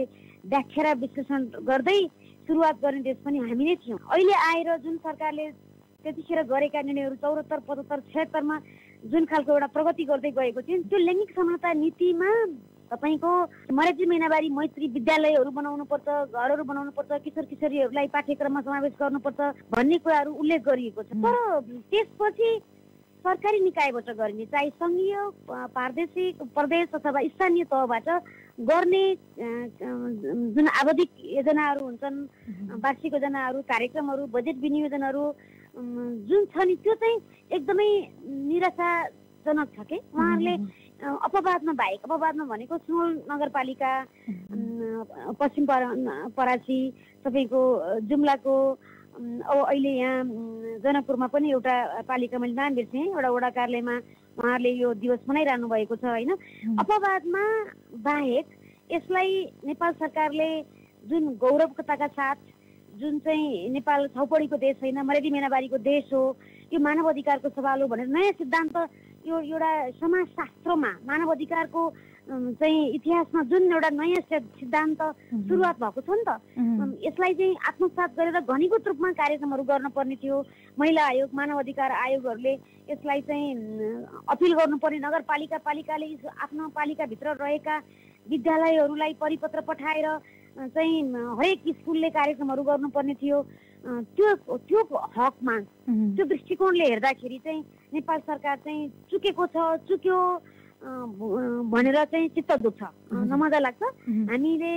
व्याख्या र विश्लेषण गर्दै सुरुवात गर्ने देश पनि हामी नै थियौँ। अहिले आएर जुन सरकारले त्यतिखेर गरेका निर्णयहरू चौरात्तर पचहत्तर छत्तरमा जुन खालको एउटा प्रगति गर्दै गएको थियो त्यो लैङ्गिक समानता नीतिमा तपाईँको मरेजी महिनावारी मैत्री विद्यालयहरू बनाउनु पर्छ घरहरू बनाउनु पर्छ किशोर किशोरीहरूलाई पाठ्यक्रममा समावेश गर्नुपर्छ भन्ने कुराहरू उल्लेख गरिएको छ। तर त्यसपछि सरकारी निकायबाट गरिने चाहे सङ्घीय प्रादेशिक प्रदेश अथवा स्थानीय तहबाट गर्ने जुन आवधिक योजनाहरू हुन्छन् वार्षिक योजनाहरू कार्यक्रमहरू बजेट विनियोजनहरू जुन छ नि त्यो चाहिँ एकदमै निराशाजनक छ कि? उहाँहरूले अपवादमा बाहेक अपवादमा भनेको सुनौल नगरपालिका पश्चिम पर- परासी तपाईँको जुम्लाको अब अहिले यहाँ जनकपुरमा पनि एउटा पालिका मैले नाम बिर्सेँ एउटा वडा कार्यालयमा उहाँहरूले यो दिवस मनाइरहनु भएको छ होइन? अपवादमा बाहेक यसलाई नेपाल सरकारले जुन गौरवताका साथ जुन चाहिँ नेपाल छौपडीको देश होइन मर्यादी मेनाबारीको देश हो यो मानव अधिकारको सवाल हो भनेर नयाँ सिद्धान्त यो एउटा समाजशास्त्रमा मानव अधिकारको चाहिँ इतिहासमा जुन एउटा नयाँ सिद्धान्त सुरुवात भएको छ नि त यसलाई चाहिँ आत्मसात गरेर घनीभूत रूपमा कार्यक्रमहरू गर्नुपर्ने थियो। महिला आयोग मानव अधिकार आयोगहरूले यसलाई चाहिँ अपिल गर्नुपर्ने नगरपालिका पालिकाले आफ्नो पालिकाभित्र रहेका विद्यालयहरूलाई परिपत्र पठाएर चाहिँ हरेक स्कुलले कार्यक्रमहरू गर्नुपर्ने थियो। त्यो त्यो हकमा त्यो दृष्टिकोणले हेर्दाखेरि चाहिँ नेपाल सरकार चाहिँ चुकेको छ चुक्यो भनेर चाहिँ चित्त दुख्छ। नमजा लाग्छ। हामीले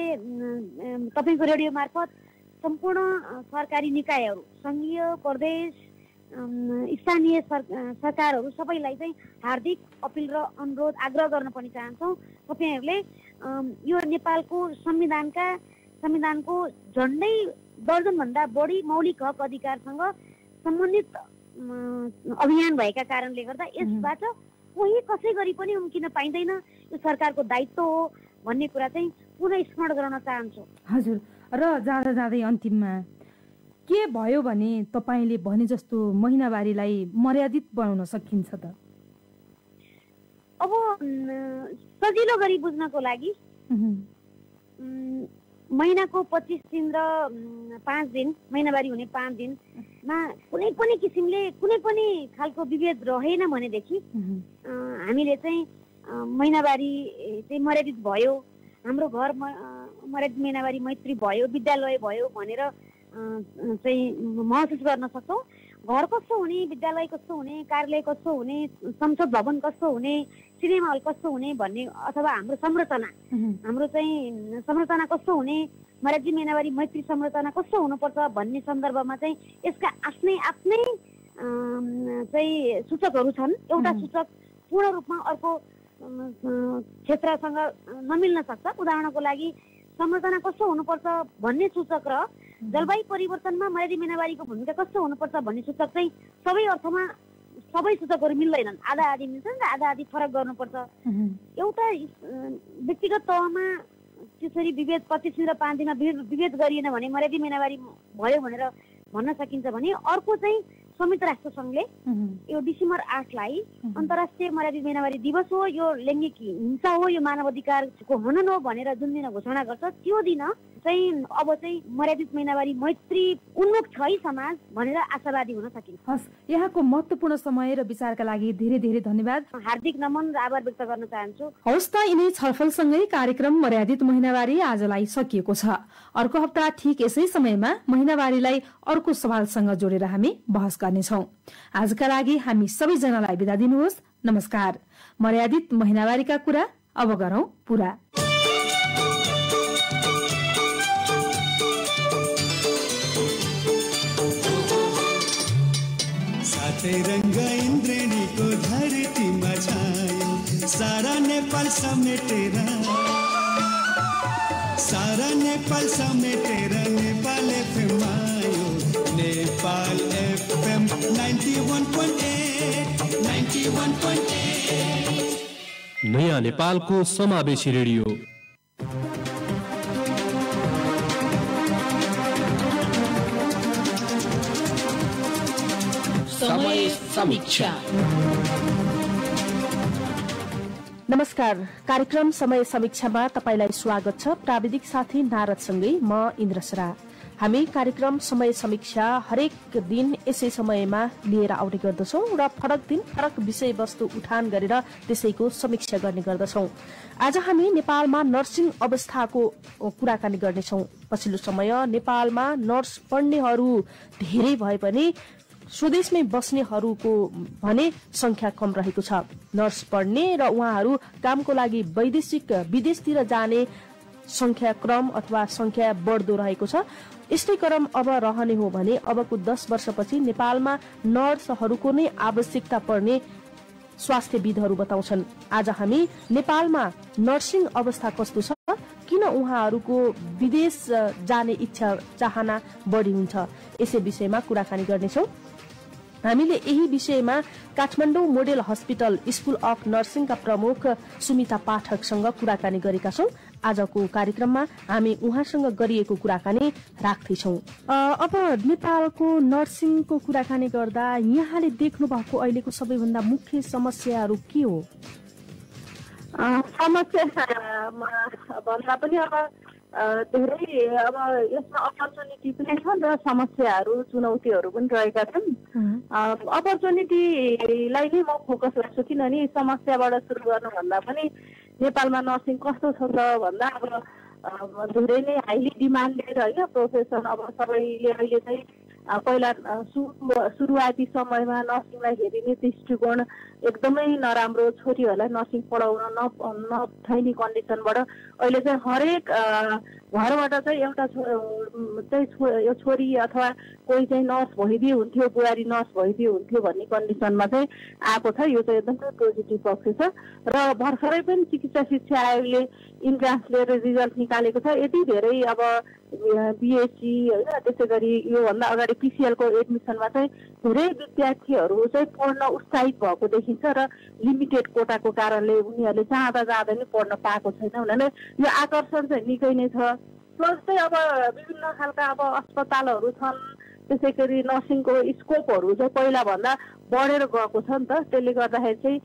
तपाईँको रेडियो मार्फत सम्पूर्ण सरकारी निकायहरू सङ्घीय प्रदेश स्थानीय सर सरकारहरू सबैलाई चाहिँ हार्दिक अपिल र अनुरोध आग्रह गर्न पनि चाहन्छौँ। तपाईँहरूले यो नेपालको संविधानका संविधानको झन्डै दर्जनभन्दा बढी मौलिक हक अधिकारसँग सम्बन्धित अभियान भएका कारणले गर्दा यसबाट कोही कसै गरी पनि उम्किन पाइँदैन। यो सरकारको दायित्व हो भन्ने कुरा चाहिँ पुनः स्मरण गराउन चाहन्छु। हजुर। र जाँदा जाँदै अन्तिममा के भयो भने तपाईँले भने जस्तो महिनावारीलाई मर्यादित बनाउन सकिन्छ त? अब सजिलो गरी बुझ्नको लागि महिनाको पच्चिस दिन र पाँच दिन महिनावारी हुने पाँच दिनमा कुनै पनि किसिमले कुनै पनि खालको विभेद रहेन भनेदेखि हामीले चाहिँ महिनावारी चाहिँ मर्यादित भयो हाम्रो घर मर्यादित महिनावारी मैत्री भयो विद्यालय भयो भनेर चाहिँ महसुस गर्न सक्छौँ। घर कस्तो हुने विद्यालय कस्तो हुने कार्यालय कस्तो हुने संसद भवन कस्तो हुने सिनेमा हल कस्तो हुने भन्ने अथवा हाम्रो संरचना। हाम्रो चाहिँ संरचना कस्तो हुने मराठी मेनावारी मैत्री संरचना कस्तो हुनुपर्छ भन्ने सन्दर्भमा चाहिँ यसका आफ्नै आफ्नै चाहिँ सूचकहरू छन्। एउटा. सूचक पूर्ण रूपमा अर्को क्षेत्रसँग नमिल्न सक्छ। उदाहरणको लागि संरचना कस्तो हुनुपर्छ भन्ने सूचक र जलवायु परिवर्तनमा मराठी मेनावारीको भूमिका कस्तो हुनुपर्छ भन्ने सूचक चाहिँ सबै अर्थमा सबै सूचकहरू मिल्दैनन्। आधा आधी मिल्छन् र आधा आधी फरक गर्नुपर्छ। एउटा व्यक्तिगत तहमा त्यसरी विभेद पच्चिस दिन र पाँच दिनमा विभेद गरिएन भने मर्यादी महिनावारी भयो भनेर भन्न सकिन्छ भने अर्को चाहिँ संयुक्त राष्ट्र सङ्घले उहुँ, यो डिसेम्बर आठलाई अन्तर्राष्ट्रिय मर्यादित महिनावारी दिवस हो यो लैङ्गिक हिंसा हो यो मानव अधिकारको हनन हो भनेर जुन दिन घोषणा गर्छ त्यो दिन चाहिँ अब चाहिँ मर्यादित महिनावारी मैत्री उन्मुख छ है समाज भनेर आशावादी हुन सकिन्छ। हस् यहाँको महत्त्वपूर्ण समय र विचारका लागि धेरै धेरै धन्यवाद। हार्दिक नमन र आभार व्यक्त गर्न चाहन्छु। हवस् त यिनै छलफलसँगै कार्यक्रम मर्यादित महिनावारी आजलाई सकिएको छ। अर्को हप्ता ठिक यसै समयमा महिनावारीलाई अर्को सवालसँग जोडेर हामी बहस गर्नेछौ। आजका लागि हामी सबैजनालाई बिदा दिनुहोस्। नमस्कार। मर्यादित महिनावारीका कुरा अब गरौं पूरा। समेटेर सारा नेपाल समेटेर नेपाल फेमायो नेपाल एफएम 91.8 91.8 नयाँ नेपालको समावेशी रेडियो। समय समीक्षा। नमस्कार। कार्यक्रम समय समीक्षामा तपाईँलाई स्वागत छ। प्राविधिक साथी नारदसँगै म इन्द्रसरा हामी कार्यक्रम समय समीक्षा हरेक दिन यसै समयमा लिएर आउने गर्दछौ र फरक दिन फरक विषयवस्तु उठान गरेर त्यसैको समीक्षा गर्ने गर्दछौ। आज हामी नेपालमा नर्सिङ अवस्थाको कुराकानी गर्नेछौ। पछिल्लो समय नेपालमा नर्स पढ्नेहरू धेरै भए पनि स्वदेशमै बस्नेहरूको भने संख्या कम रहेको छ। नर्स पढ्ने र उहाँहरू कामको लागि वैदेशिक विदेशतिर जाने संख्या क्रम अथवा संख्या बढ्दो रहेको छ। यस्तै क्रम अब रहने हो भने अबको दस वर्षपछि नेपालमा नर्सहरूको नै आवश्यकता पर्ने स्वास्थ्यविदहरू बताउँछन्। आज हामी नेपालमा नर्सिङ अवस्था कस्तो छ? किन उहाँहरूको विदेश जाने इच्छा चाहना बढी हुन्छ? यसै विषयमा कुराकानी गर्नेछौँ। हामीले यही विषयमा Kathmandu model hospital school of नर्सिङका प्रमुख सुमिता पाठकसँग कुराकानी गरेका छौँ। आजको कार्यक्रममा हामी उहाँसँग गरिएको कुराकानी राख्दैछौ। अब नेपालको नर्सिङको कुराकानी गर्दा यहाँले देख्नु भएको अहिलेको सबैभन्दा मुख्य समस्याहरू के हो? समस्या भन्दा पनि अब धेरै अब यसमा अपर्च्युनिटी पनि छ र समस्याहरू चुनौतीहरू पनि रहेका छन्। अपर्च्युनिटीलाई नै म फोकस गर्छु किनभने समस्याबाट सुरु गर्नुभन्दा पनि नेपालमा नर्सिङ कस्तो छ त भन्दा अब धेरै नै हाइली डिमान्डेड होइन प्रोफेसन अब सबैले अहिले चाहिँ पहिला सुरु सुरुवाती समयमा नर्सिङलाई हेरिने दृष्टिकोण एकदमै नराम्रो छोरीहरूलाई नर्सिङ पढाउन न नथैने कन्डिसनबाट। अहिले चाहिँ हरेक घरबाट चाहिँ एउटा चाहिँ छोरी अथवा कोही चाहिँ नर्स भइदिए हुन्थ्यो बुहारी नर्स भइदिए हुन्थ्यो भन्ने कन्डिसनमा चाहिँ आएको छ। यो चाहिँ एकदमै पोजिटिभ पक्ष छ। र भर्खरै पनि चिकित्सा शिक्षा आयोगले इन्ट्रान्स लिएर रिजल्ट निकालेको छ। यति धेरै अब बिएससी होइन त्यसै गरी योभन्दा अगाडि पिसिएलको एडमिसनमा चाहिँ धेरै विद्यार्थीहरू चाहिँ पढ्न उत्साहित भएको देखिन्छ र लिमिटेड कोटाको कारणले उनीहरूले चाहँदा चाहँदै नै पढ्न पाएको छैन हुनाले यो आकर्षण चाहिँ निकै नै छ। प्लस चाहिँ अब विभिन्न खालका अब अस्पतालहरू छन् त्यसै गरी नर्सिङको स्कोपहरू चाहिँ पहिलाभन्दा बढेर गएको छ नि त। त्यसले गर्दाखेरि चाहिँ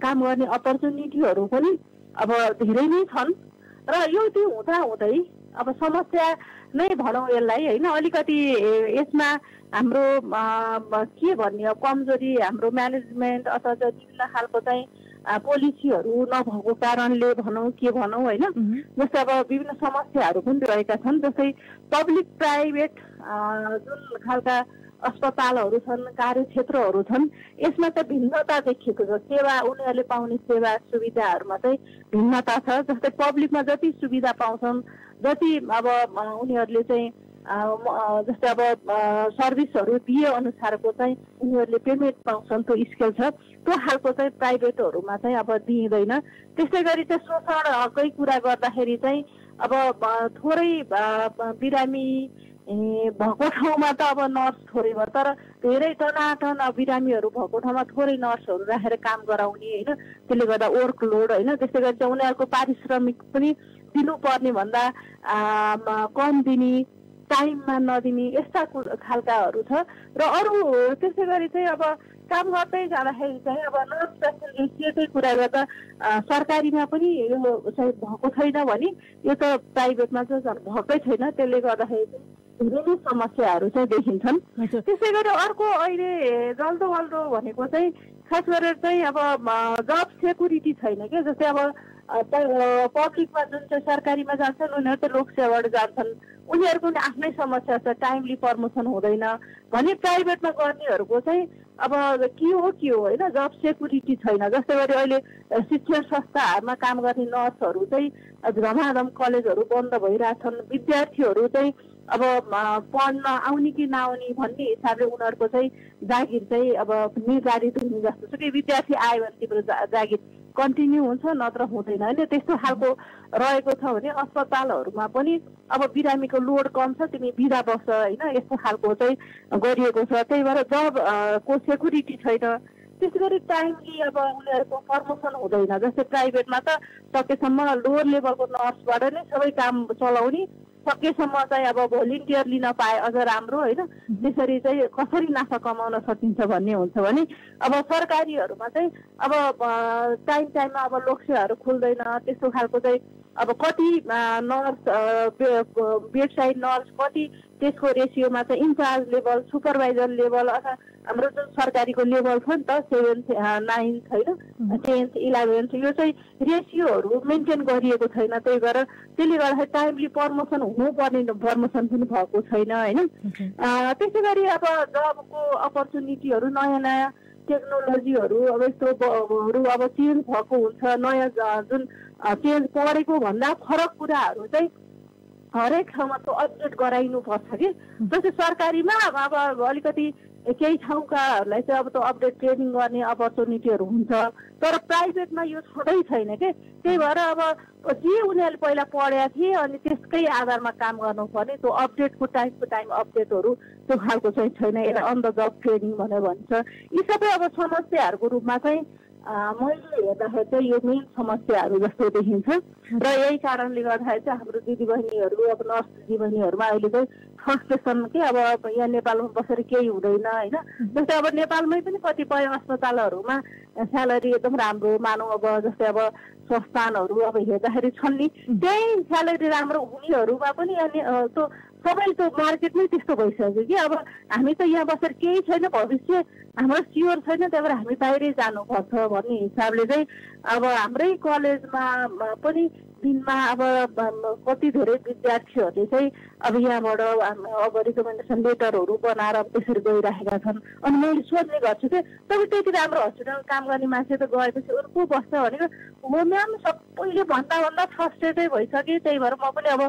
काम गर्ने अपर्च्युनिटीहरू पनि अब धेरै नै छन्। र यो त्यो हुँदा हुँदै अब समस्या नै भनौँ यसलाई होइन? अलिकति यसमा हाम्रो के भन्ने कमजोरी हाम्रो म्यानेजमेन्ट अथवा विभिन्न खालको चाहिँ पोलिसीहरू नभएको कारणले भनौँ के भनौँ होइन? जस्तै अब विभिन्न समस्याहरू पनि रहेका छन् जस्तै पब्लिक प्राइभेट जुन खालका अस्पतालहरू छन् कार्यक्षेत्रहरू छन् यसमा चाहिँ भिन्नता देखिएको छ। सेवा उनीहरूले पाउने सेवा सुविधाहरूमा चाहिँ भिन्नता छ जस्तै पब्लिकमा जति सुविधा पाउँछन् जति अब उनीहरूले चाहिँ जस्तै अब सर्भिसहरू दिए अनुसारको चाहिँ उनीहरूले पेमेन्ट पाउँछन् त्यो स्केल छ। त्यो खालको चाहिँ प्राइभेटहरूमा चाहिँ अब दिइँदैन। त्यस्तै गरी चाहिँ शोषणकै कुरा गर्दाखेरि चाहिँ अब थोरै बिरामी भएको ठाउँमा त अब नर्स थोरै भयो तर धेरै टनाटन बिरामीहरू भएको ठाउँमा थोरै नर्सहरू राखेर काम गराउने होइन। त्यसले गर्दा वर्कलोड होइन त्यस्तै गरी चाहिँ उनीहरूको पारिश्रमिक पनि दिनुपर्ने भन्दा कम दिने टाइममा नदिने यस्ता खालकाहरू छ। र अरू त्यसै गरी चाहिँ अब काम गर्दै जाँदाखेरि चाहिँ अब नर्स फेसिलिटीकै कुरा गर्दा सरकारीमा पनि यो चाहिँ भएको छैन भने यो त प्राइभेटमा चाहिँ भएकै छैन। त्यसले गर्दाखेरि धेरै समस्याहरू चाहिँ देखिन्छन्। त्यसै गरी अर्को अहिले जल्दो वल्दो भनेको चाहिँ खास गरेर चाहिँ अब जब सेक्युरिटी छैन क्या। जस्तै अब पब्लिकमा जुन चाहिँ सरकारीमा जान्छन् उनीहरू त लोकसेवाबाट जान्छन्। उनीहरूको पनि आफ्नै समस्या छ टाइमली प्रमोसन हुँदैन। भने प्राइभेटमा गर्नेहरूको चाहिँ अब के हो के हो होइन जब सेक्युरिटी छैन। जस्तै गरी अहिले शिक्षण संस्थाहरूमा काम गर्ने नर्सहरू चाहिँ धमाधम कलेजहरू बन्द भइरहेछन्। विद्यार्थीहरू चाहिँ अब पढ्न आउने कि नआउने भन्ने हिसाबले उनीहरूको चाहिँ जागिर चाहिँ अब निर्धारित हुने जस्तो छ कि विद्यार्थी आयो भने तिम्रो जागिर कन्टिन्यू हुन्छ नत्र हुँदैन। होइन त्यस्तो खालको रहेको छ भने अस्पतालहरूमा पनि अब बिरामीको लोड कम छ तिमी बिदा बस्छ होइन यस्तो खालको चाहिँ गरिएको छ। त्यही भएर जब को सेक्युरिटी छैन त्यसै गरी टाइमली अब उनीहरूको प्रमोसन हुँदैन। जस्तै प्राइभेटमा त सकेसम्म लोवर लेभलको नर्सबाट नै सबै काम चलाउने सकेसम्म चाहिँ अब भोलिन्टियर लिन पाए अझ राम्रो होइन। त्यसरी चाहिँ कसरी नाफा कमाउन सकिन्छ भन्ने हुन्छ भने अब सरकारीहरूमा चाहिँ अब टाइम टाइममा अब लोक्सेहरू खुल्दैन त्यस्तो खालको चाहिँ अब कति नर्स बेडसाइड नर्स कति त्यसको रेसियोमा चाहिँ इन्चार्ज लेभल सुपरभाइजर लेभल अथवा हाम्रो जुन सरकारीको लेभल छ नि त सेभेन्थ नाइन्थ होइन टेन्थ इलेभेन्थ यो चाहिँ रेसियोहरू मेन्टेन गरिएको छैन। त्यही भएर त्यसले गर्दाखेरि टाइमली प्रमोसन हुनुपर्ने प्रमोसन पनि भएको छैन होइन? त्यसै गरी अब जबको अपर्च्युनिटीहरू नयाँ नयाँ टेक्नोलोजीहरू अब यस्तोहरू अब चेन्ज भएको हुन्छ नयाँ जुन चेन्ज परेको भन्दा फरक कुराहरू चाहिँ हरेक ठाउँमा त्यो अपडेट गराइनुपर्छ कि? जस्तै सरकारीमा अब अलिकति केही ठाउँकाहरूलाई चाहिँ अब त्यो अपडेट ट्रेनिङ गर्ने अपर्च्युनिटीहरू हुन्छ। तर प्राइभेटमा यो छँदै छैन कि? त्यही भएर अब जे उनीहरूले पहिला पढेका थिए अनि त्यसकै आधारमा काम गर्नुपर्ने त्यो अपडेटको टाइमको टाइम अपडेटहरू त्यो खालको चाहिँ छैन। यसलाई अन द जब ट्रेनिङ भनेर भन्छ। यी सबै अब समस्याहरूको रूपमा चाहिँ मैले हेर्दाखेरि चाहिँ यो मेन समस्याहरू जस्तो देखिन्छ। र यही कारणले गर्दाखेरि चाहिँ हाम्रो दिदीबहिनीहरू अब नर्स दिदीबहिनीहरूमा अहिले चाहिँ फ्रस्ट्रेसन के अब यहाँ नेपालमा बसेर केही हुँदैन होइन? जस्तै अब नेपालमै पनि कतिपय अस्पतालहरूमा स्यालेरी एकदम राम्रो मानौँ अब जस्तै अब संस्थानहरू अब हेर्दाखेरि छन् नि। त्यही स्यालेरी राम्रो हुनेहरूमा पनि अनि त्यो सबै त्यो मार्केटमै त्यस्तो भइसक्यो कि? अब हामी त यहाँ बसेर केही छैन भविष्य हाम्रो स्योर छैन त्यही भएर हामी बाहिरै जानुपर्छ भन्ने हिसाबले चाहिँ अब हाम्रै कलेजमा पनि दिनमा अब कति धेरै विद्यार्थीहरूले चाहिँ अब यहाँबाट अब रिकमेन्डेसन लेटरहरू बनाएर त्यसरी गइराखेका छन्। अनि मैले सोध्ने गर्छु कि तपाईँ त्यति राम्रो हस्पिटल काम गर्ने मान्छे त गएपछि अरू को बस्छ भनेको हो म्याम सबैले भन्दा भन्दा फ्रस्ट्रेटै भइसक्यो त्यही भएर म पनि अब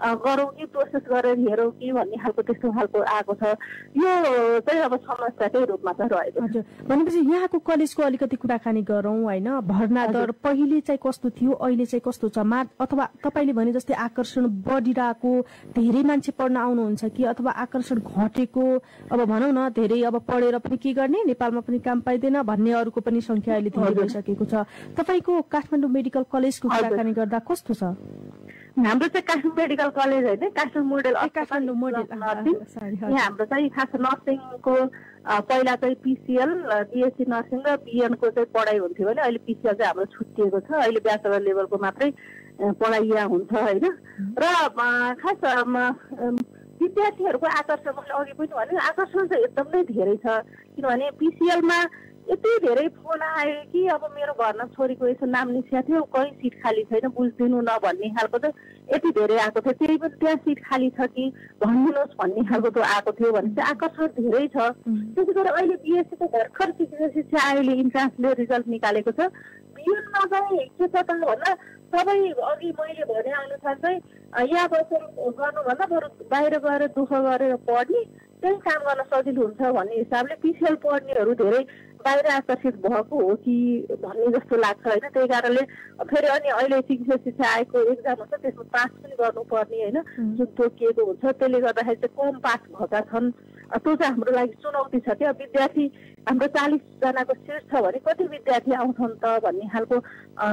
गरौँ कि प्रोसेस गरेर हेरौँ कि भन्ने खालको त्यस्तो खालको आएको छ। यो चाहिँ अब समस्याकै रूपमा चाहिँ रहेको हजुर। भनेपछि यहाँको कलेजको अलिकति कुराकानी गरौँ होइन? भर्ना दर पहिले चाहिँ कस्तो थियो अहिले चाहिँ कस्तो छ? मा अथवा तपाईँले भने जस्तै आकर्षण बढिरहेको धेरै मान्छे पढ्न आउनुहुन्छ कि अथवा आकर्षण घटेको? अब भनौँ न धेरै अब पढेर पनि के गर्ने? नेपालमा पनि काम पाइँदैन भन्ने अरूको पनि संख्या अहिले धेरै भइसकेको छ। तपाईँको काठमाडौँ मेडिकल कलेजको कुराकानी गर्दा कस्तो छ? हाम्रो चाहिँ काठमाडौँ मेडिकल कलेज होइन काठमाडौँ मोडेल काठमाडौँ मोडेल यहाँ हाम्रो चाहिँ खास नर्सिङको पहिला चाहिँ पिसिएल बिएससी नर्सिङ र बिएनको चाहिँ पढाइ हुन्थ्यो भने अहिले पिसिएल चाहिँ हाम्रो छुट्टिएको छ। अहिले ब्याचलर लेभलको मात्रै पढाइ यहाँ हुन्छ होइन। र खास विद्यार्थीहरूको आकर्षण मैले अघि पनि भने आकर्षण चाहिँ एकदमै धेरै छ। किनभने पिसिएलमा यति धेरै फोन आयो कि अब मेरो घरमा छोरीको यसो नाम निस्किएको थियो कहीँ सिट खाली छैन बुझिदिनु न भन्ने खालको चाहिँ यति धेरै आएको थियो। त्यही पनि त्यहाँ सिट खाली छ कि भनिदिनुहोस् भन्ने खालको त्यो आएको थियो भने चाहिँ आकर्षण धेरै छ। त्यसै गरी अहिले बिएससीको भर्खर चिकित्सा शिक्षा आयोगले इन्ट्रान्सले रिजल्ट निकालेको छ। बिएनमा चाहिँ के छ त भन्दा सबै अघि मैले भने अनुसार चाहिँ यहाँ बसेर गर्नुभन्दा बरु बाहिर गएर दुःख गरेर पढ्ने त्यही काम गर्न सजिलो हुन्छ भन्ने हिसाबले पिसिएल पढ्नेहरू धेरै बाहिर आकर्षित भएको हो कि भन्ने जस्तो लाग्छ होइन। त्यही कारणले फेरि अनि अहिले चिकित्सा शिक्षा आएको एक्जाम हुन्छ त्यसमा पास पनि गर्नुपर्ने होइन जुन तोकिएको हुन्छ त्यसले गर्दाखेरि चाहिँ कम पास भएका छन्। त्यो चाहिँ हाम्रो लागि चुनौती छ क्या। विद्यार्थी हाम्रो चालिसजनाको सिट छ भने कति विद्यार्थी आउँछन् त भन्ने खालको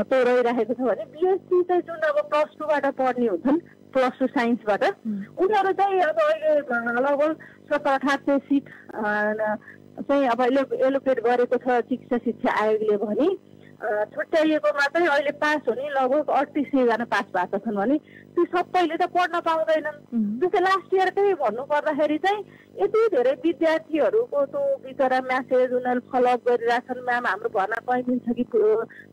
त्यो रहिरहेको छ भने बिएससी चाहिँ जुन अब प्लस टूबाट पढ्ने हुन्छन् प्लस टू साइन्सबाट उनीहरू चाहिँ अब अहिले लगभग सत्र अठार सिट चाहिँ अब एलो एलोकेट गरेको छ चिकित्सा शिक्षा आयोगले भने छुट्याइएकोमा चाहिँ अहिले पास हुने लगभग अडतिस सयजना पास भएको छन् भने ती सबैले त पढ्न पाउँदैनन्। जस्तै लास्ट इयरकै भन्नु पर्दाखेरि चाहिँ यति धेरै विद्यार्थीहरूको त्यो बिचरा म्यासेज उनीहरू फलोअप गरिरहेछन् म्याम हाम्रो भर्ना कहीँ मिल्छ कि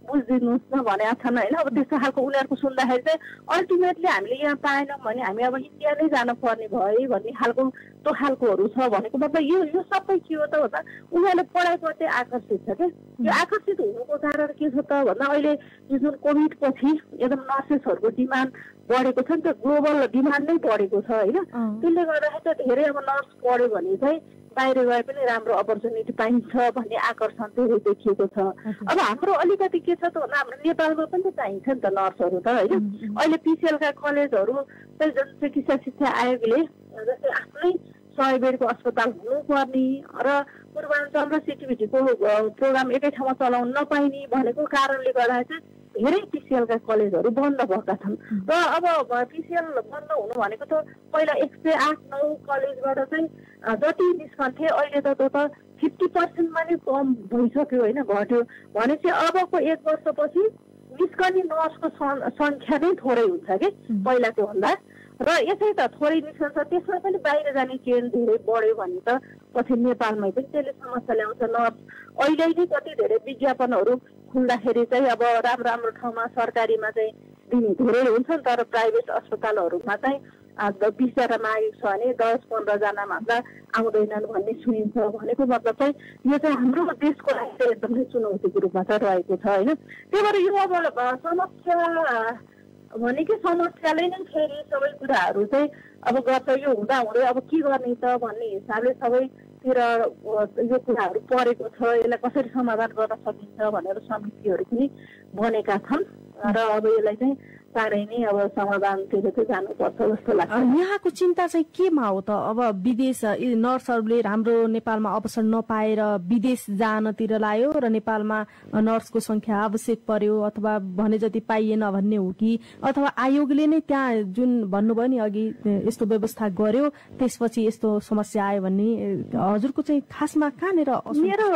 बुझिदिनुहोस् न भनेका छन् होइन? अब त्यस्तो खालको उनीहरूको सुन्दाखेरि चाहिँ अल्टिमेटली हामीले यहाँ पाएनौँ भने हामी अब इन्डिया नै जानुपर्ने भयो है भन्ने खालको त्यो खालकोहरू छ भनेको। मतलब यो यो सबै के हो त भन्दा उनीहरूले पढाइप्रति आकर्षित छ क्या। यो आकर्षित हुनुको कारण के छ त भन्दा अहिले यो जुन कोभिड पछि एकदम नर्सेसहरूको डिमान्ड बढेको छ नि त ग्लोबल डिमान्ड नै बढेको छ होइन। त्यसले गर्दाखेरि चाहिँ धेरै अब नर्स पढ्यो भने चाहिँ बाहिर गए पनि राम्रो अपर्च्युनिटी पाइन्छ भन्ने आकर्षण धेरै देखिएको छ। अब हाम्रो अलिकति के छ त भन्दा हाम्रो नेपालमा पनि त चाहिन्छ नि त नर्सहरू त होइन। अहिले पिसिएलका कलेजहरू चाहिँ जुन चिकित्सा शिक्षा आयोगले जस्तै आफ्नै सय बेडको अस्पताल हुनुपर्ने र पूर्वाञ्चल र सिटिभिटीको प्रोग्राम एकै ठाउँमा चलाउन नपाइने भनेको कारणले गर्दा चाहिँ धेरै पिसिएलका कलेजहरू बन्द भएका छन्। र अब पिसिएल बन्द हुनु भनेको त पहिला एक सय आठ नौ कलेजबाट चाहिँ जति निस्कन्थे अहिले त त्यो त फिफ्टी पर्सेन्टमा नै कम भइसक्यो होइन घट्यो। भनेपछि अबको एक वर्षपछि निस्कने नर्सको सङ्ख्या नै थोरै हुन्छ कि पहिलाको भन्दा। र यसै त थोरै निस्कन्छ त्यसमा पनि बाहिर जाने ट्रेन धेरै बढ्यो भने त पछि नेपालमै पनि त्यसले समस्या ल्याउँछ। नर्स अहिले नै कति धेरै विज्ञापनहरू खुल्दाखेरि चाहिँ अब राम्रो राम्रो ठाउँमा सरकारीमा चाहिँ दिने धेरै हुन्छ नि तर प्राइभेट अस्पतालहरूमा चाहिँ बिसजना मागेको छ भने दस पन्ध्रजना भन्दा आउँदैनन् भन्ने सुनिन्छ भनेको मतलब चाहिँ यो चाहिँ हाम्रो देशको लागि एकदमै चुनौतीको रूपमा चाहिँ रहेको छ होइन? त्यही भएर यो अब समस्या भनेकै समस्याले नै फेरि सबै कुराहरू चाहिँ अब गर्छ यो हुँदा हुँदै अब के गर्ने त भन्ने हिसाबले सबैतिर यो कुराहरू परेको छ। यसलाई कसरी समाधान गर्न सकिन्छ भनेर समितिहरू पनि बनेका छन्। र अब यसलाई चाहिँ चाँडै नै अब समाधानतिर चाहिँ जानुपर्छ जस्तो लाग्छ। यहाँको चिन्ता चाहिँ केमा हो त? अब विदेश नर्सहरूले राम्रो नेपालमा अवसर नपाएर विदेश जानतिर लायो र नेपालमा नर्सको संख्या आवश्यक पर्यो अथवा भने जति पाइएन भन्ने हो कि? अथवा आयोगले नै त्यहाँ जुन भन्नुभयो नि अघि यस्तो व्यवस्था गर्यो त्यसपछि यस्तो समस्या आयो भन्ने हजुरको चाहिँ खासमा कहाँनिर मेरो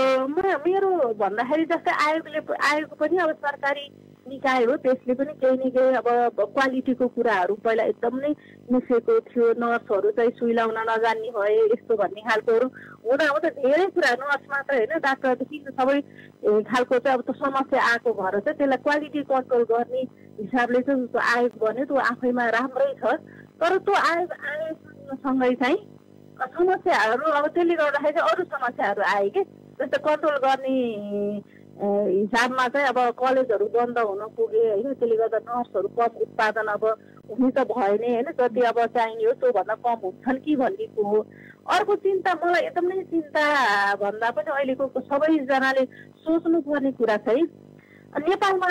मेरो भन्दाखेरि जस्तै आयोगले आयोग पनि अब सरकारी निकाय हो त्यसले पनि केही न केही अब क्वालिटीको कुराहरू पहिला एकदम नै मिसेको थियो। नर्सहरू चाहिँ सुई लाउन नजान्ने भए यस्तो भन्ने खालकोहरू हुँदा हुँदा धेरै कुरा नर्स मात्र होइन डाक्टरदेखि सबै खालको चाहिँ अब त्यो समस्या आएको भएर चाहिँ त्यसलाई क्वालिटी कन्ट्रोल गर्ने हिसाबले चाहिँ आयोग बन्यो। त्यो आफैमा राम्रै छ। तर त्यो आयोग आयोसँगै चाहिँ समस्याहरू अब त्यसले गर्दाखेरि चाहिँ अरू समस्याहरू आए कि जस्तो कन्ट्रोल गर्ने हिसाबमा चाहिँ अब कलेजहरू बन्द हुन पुगे होइन त्यसले गर्दा नर्सहरू कम उत्पादन अब हुनु त भयो नै होइन जति अब चाहिने हो त्योभन्दा कम हुन्छन् कि भन्ने कुरो अर्को चिन्ता मलाई एकदमै चिन्ता भन्दा पनि अहिलेको सबैजनाले सोच्नुपर्ने कुरा चाहिँ नेपालमा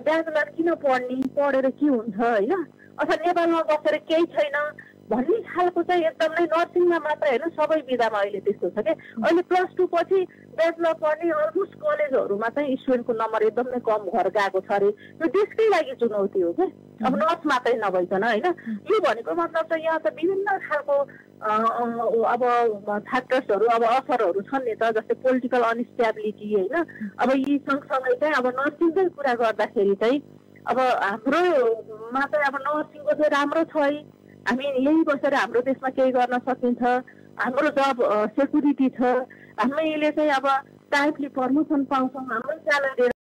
ब्याचलर किन पढ्ने पढेर के हुन्छ होइन? अथवा नेपालमा बसेर केही छैन भन्ने खालको चाहिँ एकदमै नर्सिङमा मात्र होइन सबै विधामा अहिले त्यस्तो छ कि? अहिले प्लस टू पछि ब्याचलर पढ्ने अलमोस्ट कलेजहरूमा चाहिँ स्टुडेन्टको नम्बर एकदमै कम भएर गएको छ अरे। यो देशकै लागि चुनौती हो कि? अब नर्स मात्रै नभइकन होइन। यो भनेको मतलब चाहिँ यहाँ त विभिन्न खालको अब फ्याक्टर्सहरू अब असरहरू छन् नि त जस्तै पोलिटिकल अनस्टेबिलिटी होइन। अब यी सँगसँगै चाहिँ अब नर्सिङकै कुरा गर्दाखेरि चाहिँ अब हाम्रोमा चाहिँ अब नर्सिङको चाहिँ राम्रो छ है। हामी यहीँ बसेर हाम्रो देशमा केही गर्न सकिन्छ। हाम्रो जब सेक्युरिटी छ हामीले चाहिँ अब टाइमली प्रमोसन पाउँछौँ हाम्रो स्यालेरी